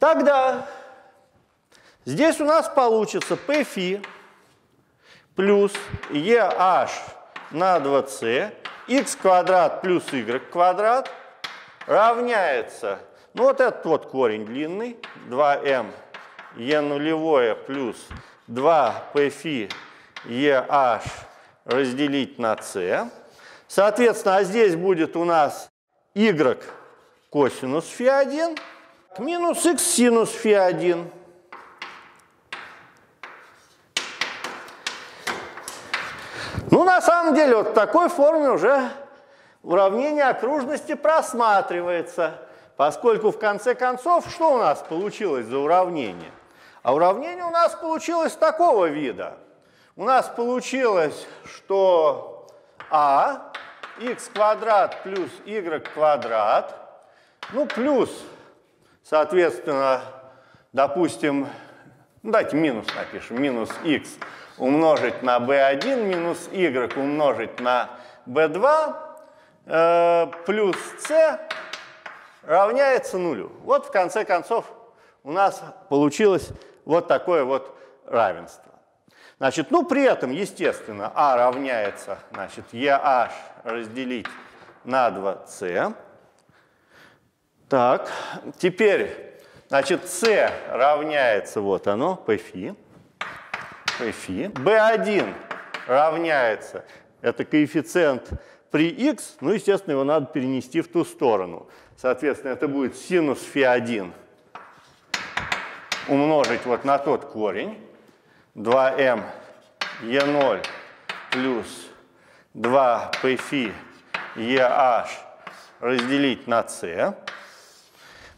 Тогда здесь у нас получится p фи плюс EH на 2c, x квадрат плюс y квадрат равняется ну вот этот вот корень длинный, 2m e нулевое плюс 2pφ eh разделить на c. Соответственно, а здесь будет у нас y косинус φ1 минус x синус φ1. Ну, на самом деле, вот в такой форме уже уравнение окружности просматривается. Поскольку в конце концов, что у нас получилось за уравнение? А уравнение у нас получилось такого вида. У нас получилось, что а x квадрат плюс y квадрат, ну плюс, соответственно, допустим, ну, давайте минус напишем, минус x умножить на b1 минус y умножить на b2 э, плюс c равняется нулю. Вот в конце концов у нас получилось вот такое вот равенство. Значит, ну при этом, естественно, А равняется, значит, EH разделить на 2C. Так, теперь, значит, C равняется, вот оно, Pφ Pφ. B1 равняется, это коэффициент при x, ну, естественно, его надо перенести в ту сторону. Соответственно, это будет синус φ1 умножить вот на тот корень. 2m e0 плюс 2 pφ eh разделить на c.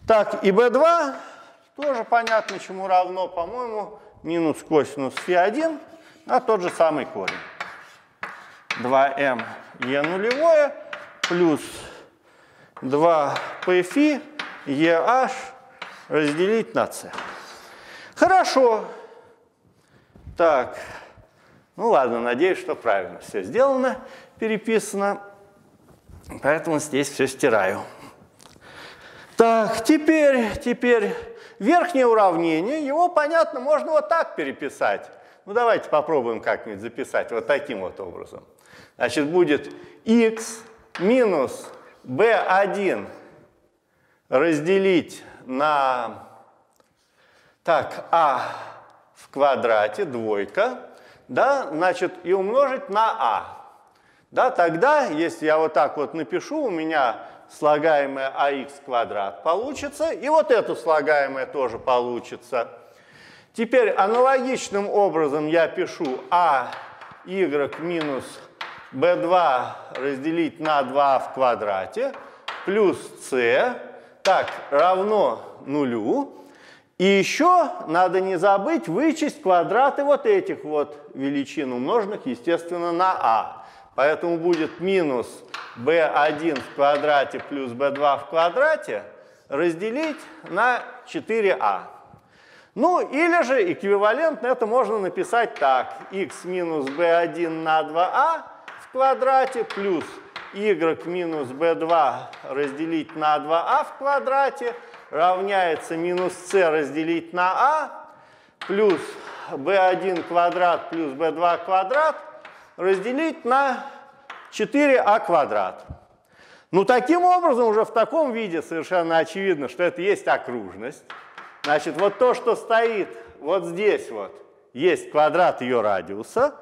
Так, и b2 тоже понятно, чему равно, по-моему, минус косинус φ1 на тот же самый корень. 2m e нулевое плюс 2 pφ EH разделить на c. Хорошо. Так, ну ладно, надеюсь, что правильно все сделано, переписано. Поэтому здесь все стираю. Так, теперь, теперь верхнее уравнение, его, понятно, можно вот так переписать. Ну, давайте попробуем как-нибудь записать вот таким вот образом. Значит, будет x минус b1 разделить на так, а в квадрате, двойка, да, значит, и умножить на а. Да, тогда, если я вот так вот напишу, у меня слагаемое ах квадрат получится, и вот это слагаемое тоже получится. Теперь аналогичным образом я пишу а y минус b2 разделить на 2 в квадрате плюс c так равно нулю. И еще надо не забыть вычесть квадраты вот этих вот величин, умноженных, естественно, на а. Поэтому будет минус b1 в квадрате плюс b2 в квадрате разделить на 4а. Ну, или же эквивалентно это можно написать так. x минус b1 на 2а в квадрате плюс y минус b2 разделить на 2а в квадрате равняется минус c разделить на а плюс b1 квадрат плюс b2 квадрат разделить на 4а квадрат. Ну, таким образом, уже в таком виде совершенно очевидно, что это есть окружность. Значит, вот то, что стоит вот здесь вот, есть квадрат ее радиуса.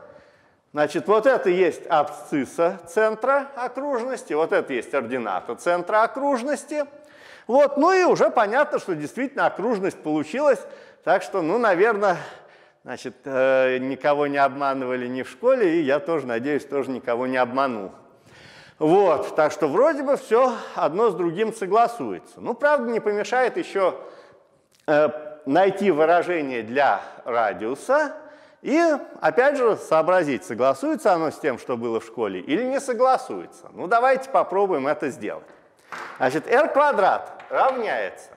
Значит, вот это есть абсцисса центра окружности, вот это есть ордината центра окружности. Вот, ну и уже понятно, что действительно окружность получилась. Так что, ну, наверное, значит, э, никого не обманывали ни в школе, и я тоже, надеюсь, тоже никого не обманул. Вот, так что вроде бы все одно с другим согласуется. Ну, правда, не помешает еще э, найти выражение для радиуса и, опять же, сообразить, согласуется оно с тем, что было в школе, или не согласуется. Ну, давайте попробуем это сделать. Значит, r квадрат равняется,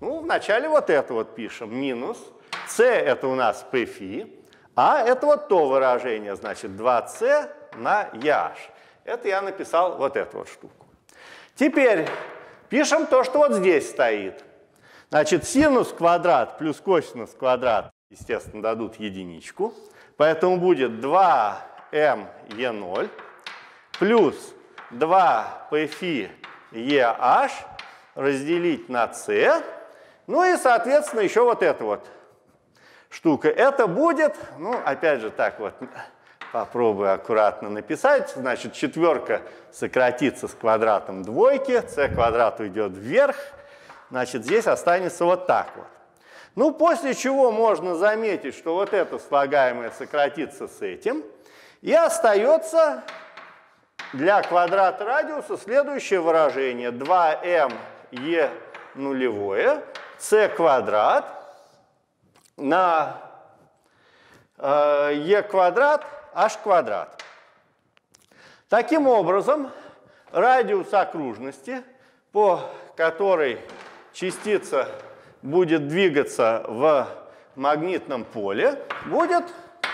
ну, вначале вот это вот пишем, минус, c это у нас pφ, а это вот то выражение, значит, 2c на EH. Это я написал вот эту вот штуку. Теперь пишем то, что вот здесь стоит. Значит, синус квадрат плюс косинус квадрат, естественно, дадут единичку. Поэтому будет 2mE0 плюс 2 pφ EH разделить на c. Ну и, соответственно, еще вот эта вот штука. Это будет, ну, опять же, так вот, попробую аккуратно написать. Значит, четверка сократится с квадратом двойки, c квадрат уйдет вверх. Значит, здесь останется вот так вот. Ну, после чего можно заметить, что вот это слагаемое сократится с этим. И остается для квадрата радиуса следующее выражение. 2m e нулевое, c квадрат на э, e квадрат h квадрат. Таким образом, радиус окружности, по которой частица будет двигаться в магнитном поле, будет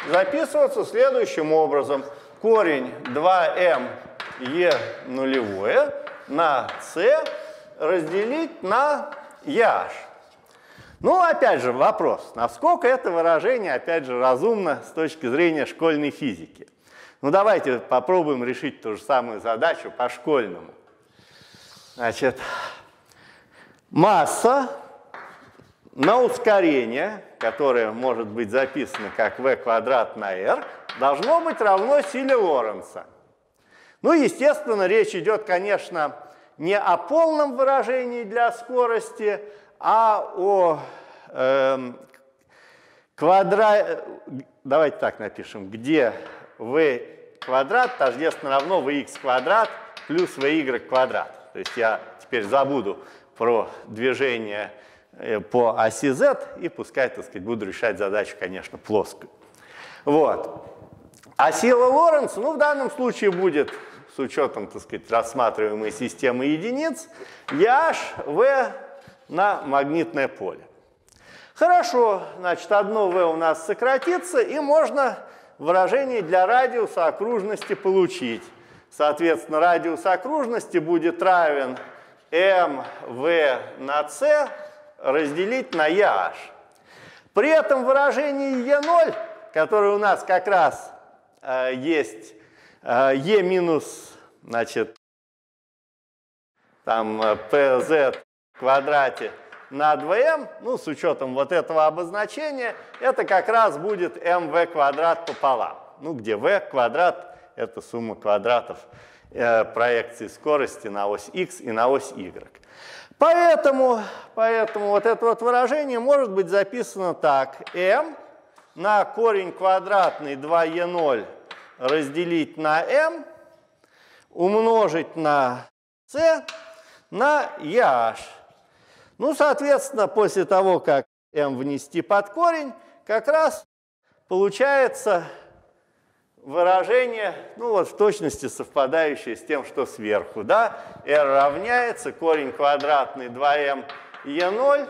записываться следующим образом. Корень 2m e нулевое на c разделить на EH. Ну, опять же, вопрос, насколько это выражение, опять же, разумно с точки зрения школьной физики. Ну, давайте попробуем решить ту же самую задачу по-школьному. Значит, масса на ускорение, которое может быть записано как v квадрат на r, должно быть равно силе Лоренца. Ну, естественно, речь идет, конечно, не о полном выражении для скорости, а о э, квадрате, давайте так напишем, где v квадрат тождественно равно vx квадрат плюс vy квадрат. То есть я теперь забуду про движение э, по оси z и пускай, так сказать, буду решать задачу, конечно, плоскую. Вот. А сила Лоренца, ну, в данном случае будет с учетом, так сказать, рассматриваемой системы единиц, EH, V на магнитное поле. Хорошо, значит, одно V у нас сократится, и можно выражение для радиуса окружности получить. Соответственно, радиус окружности будет равен mv на c разделить на EH. При этом выражение E0, которое у нас как раз э, есть e минус, значит, там pz в квадрате на 2m, ну, с учетом вот этого обозначения, это как раз будет mv квадрат пополам. Ну, где v квадрат – это сумма квадратов э, проекции скорости на ось x и на ось y. Поэтому, поэтому вот это вот выражение может быть записано так. m на корень квадратный 2e0 разделить на m умножить на c на EH. Ну, соответственно, после того, как m внести под корень, как раз получается выражение, ну вот в точности совпадающее с тем, что сверху, да, r равняется корень квадратный 2m e0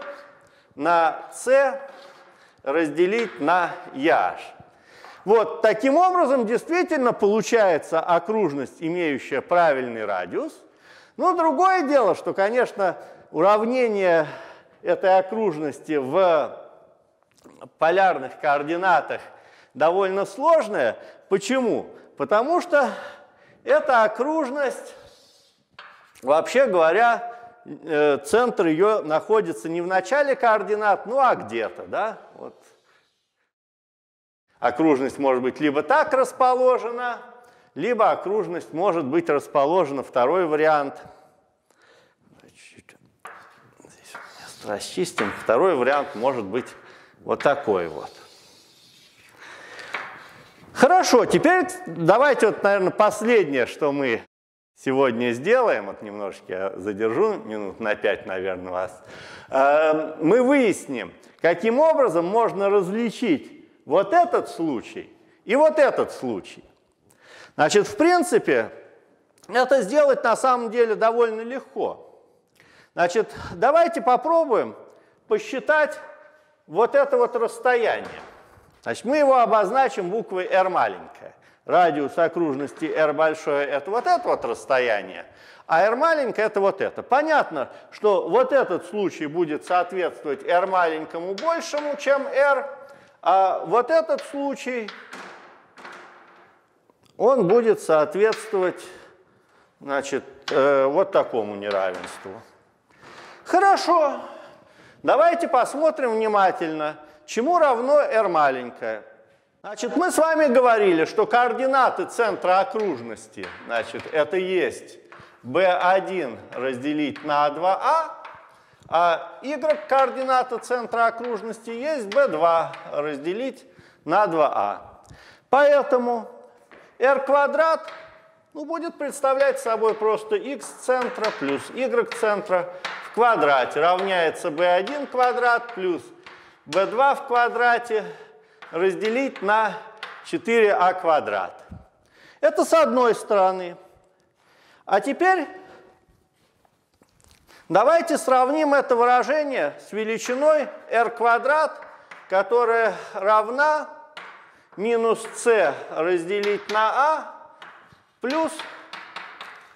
на c разделить на EH. Вот таким образом действительно получается окружность, имеющая правильный радиус. Но другое дело, что, конечно, уравнение этой окружности в полярных координатах довольно сложное. Почему? Потому что эта окружность, вообще говоря, э, центр ее находится не в начале координат, ну а где-то, да? Вот. Окружность может быть либо так расположена, либо окружность может быть расположена, второй вариант – расчистим. Второй вариант может быть вот такой вот. Хорошо, теперь давайте вот, наверное, последнее, что мы сегодня сделаем, вот немножечко я задержу, минут на пять, наверное, вас, эм, мы выясним, каким образом можно различить вот этот случай и вот этот случай. Значит, в принципе, это сделать на самом деле довольно легко. Значит, давайте попробуем посчитать вот это вот расстояние. Значит, мы его обозначим буквой r маленькая. Радиус окружности r большое – это вот это вот расстояние, а r маленькое – это вот это. Понятно, что вот этот случай будет соответствовать r маленькому большему, чем r, а вот этот случай, он будет соответствовать значит, э, вот такому неравенству. Хорошо, давайте посмотрим внимательно, чему равно r маленькое. Значит, мы с вами говорили, что координаты центра окружности, значит, это есть b1 разделить на 2a, а y координата центра окружности есть b2 разделить на 2a. Поэтому r квадрат ну, будет представлять собой просто x центра плюс y центра в квадрате равняется b1 квадрат плюс b2 в квадрате разделить на 4а квадрат. Это с одной стороны. А теперь давайте сравним это выражение с величиной r квадрат, которая равна минус c разделить на а плюс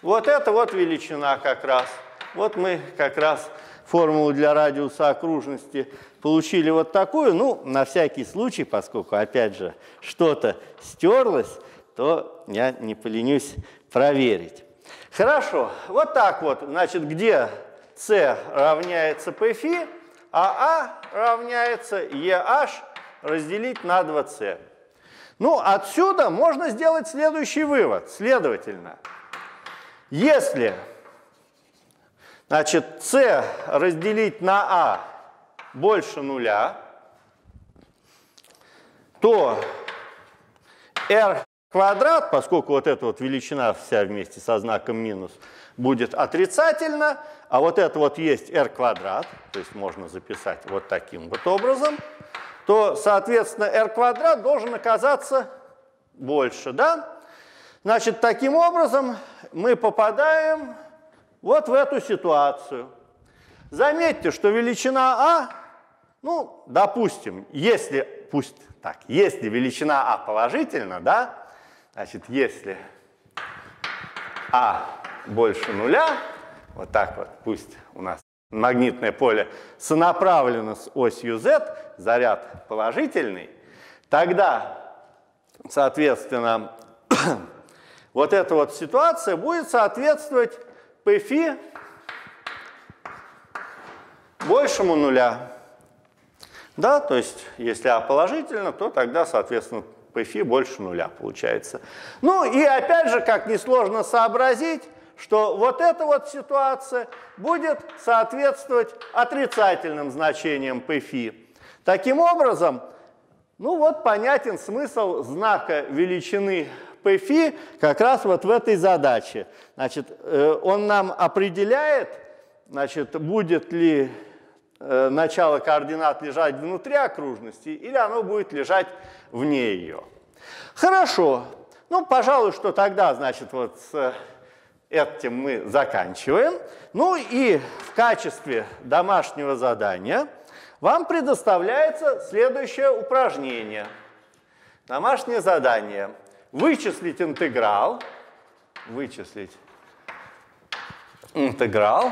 вот эта вот величина как раз – вот мы как раз формулу для радиуса окружности получили вот такую. Ну, на всякий случай, поскольку, опять же, что-то стерлось, то я не поленюсь проверить. Хорошо, вот так вот, значит, где c равняется pφ, а a равняется EH разделить на 2c. Ну, отсюда можно сделать следующий вывод. Следовательно, если Значит, c разделить на a больше нуля, то r квадрат, поскольку вот эта вот величина вся вместе со знаком минус, будет отрицательно, а вот это вот есть r квадрат, то есть можно записать вот таким вот образом, то, соответственно, r квадрат должен оказаться больше, да? Значит, таким образом мы попадаем вот в эту ситуацию. Заметьте, что величина А, ну, допустим, если, пусть так, если величина А положительна, да, значит, если А больше нуля, вот так вот, пусть у нас магнитное поле сонаправлено с осью Z, заряд положительный, тогда, соответственно, [CLEARS THROAT] вот эта вот ситуация будет соответствовать ПФИ большему нуля. Да, то есть если А положительно, то тогда, соответственно, ПФИ больше нуля получается. Ну и опять же, как несложно сообразить, что вот эта вот ситуация будет соответствовать отрицательным значениям ПФИ. Таким образом, ну вот понятен смысл знака величины ПФИ как раз вот в этой задаче. Значит, э, он нам определяет, значит, будет ли э, начало координат лежать внутри окружности или оно будет лежать вне ее. Хорошо. Ну, пожалуй, что тогда, значит, вот с этим мы заканчиваем. Ну и в качестве домашнего задания вам предоставляется следующее упражнение. Домашнее задание. Вычислить интеграл. Вычислить интеграл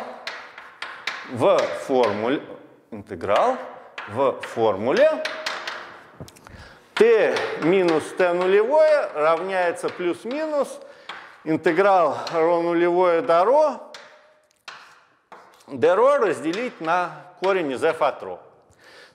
в формуле. Интеграл в формуле t минус t нулевое равняется плюс-минус интеграл ро нулевое до ро, dρ разделить на корень из f от ро.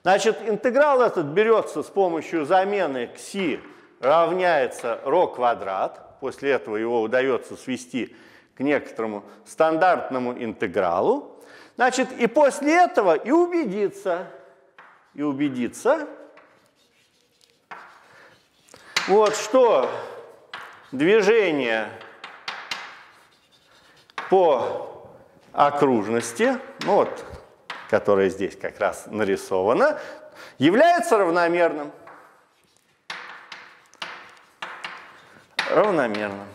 Значит, интеграл этот берется с помощью замены кси равняется ро квадрат. После этого его удается свести к некоторому стандартному интегралу. Значит, и после этого и убедиться, и убедиться, вот что движение по окружности, ну вот, которая здесь как раз нарисована, является равномерным. Равномерным.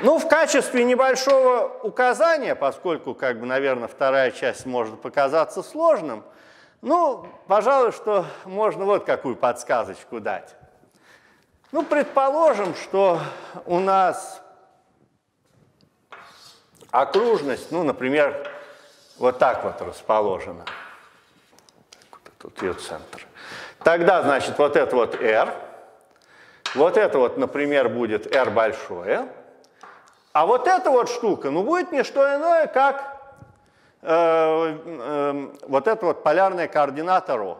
Ну, в качестве небольшого указания, поскольку, как бы, наверное, вторая часть может показаться сложным, ну, пожалуй, что можно вот какую подсказочку дать. Ну, предположим, что у нас окружность, ну, например, вот так вот расположена. Тут ее центр. Тогда, значит, вот это вот R. Вот это вот, например, будет R большое. А вот эта вот штука, ну, будет не что иное, как э, э, вот эта вот полярная координата ρ.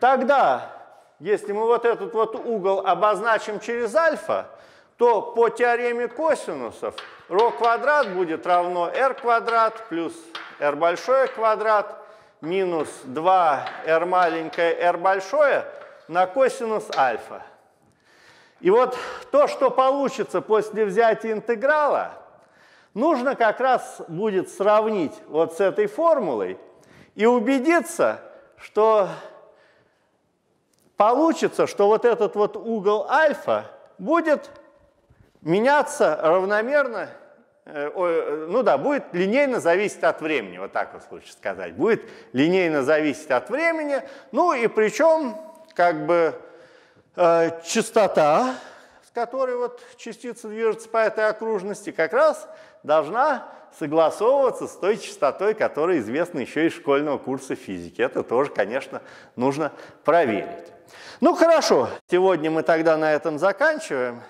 Тогда если мы вот этот вот угол обозначим через альфа, то по теореме косинусов ρ квадрат будет равно r квадрат плюс r большое квадрат минус 2r маленькое r большое на косинус альфа. И вот то, что получится после взятия интеграла, нужно как раз будет сравнить вот с этой формулой и убедиться, что получится, что вот этот вот угол альфа будет меняться равномерно, э, ну да, будет линейно зависеть от времени, вот так вот лучше сказать. Будет линейно зависеть от времени, ну и причем как бы частота, с которой вот частица движется по этой окружности, как раз должна согласовываться с той частотой, которая известна еще из школьного курса физики. Это тоже, конечно, нужно проверить. Ну хорошо, сегодня мы тогда на этом заканчиваем.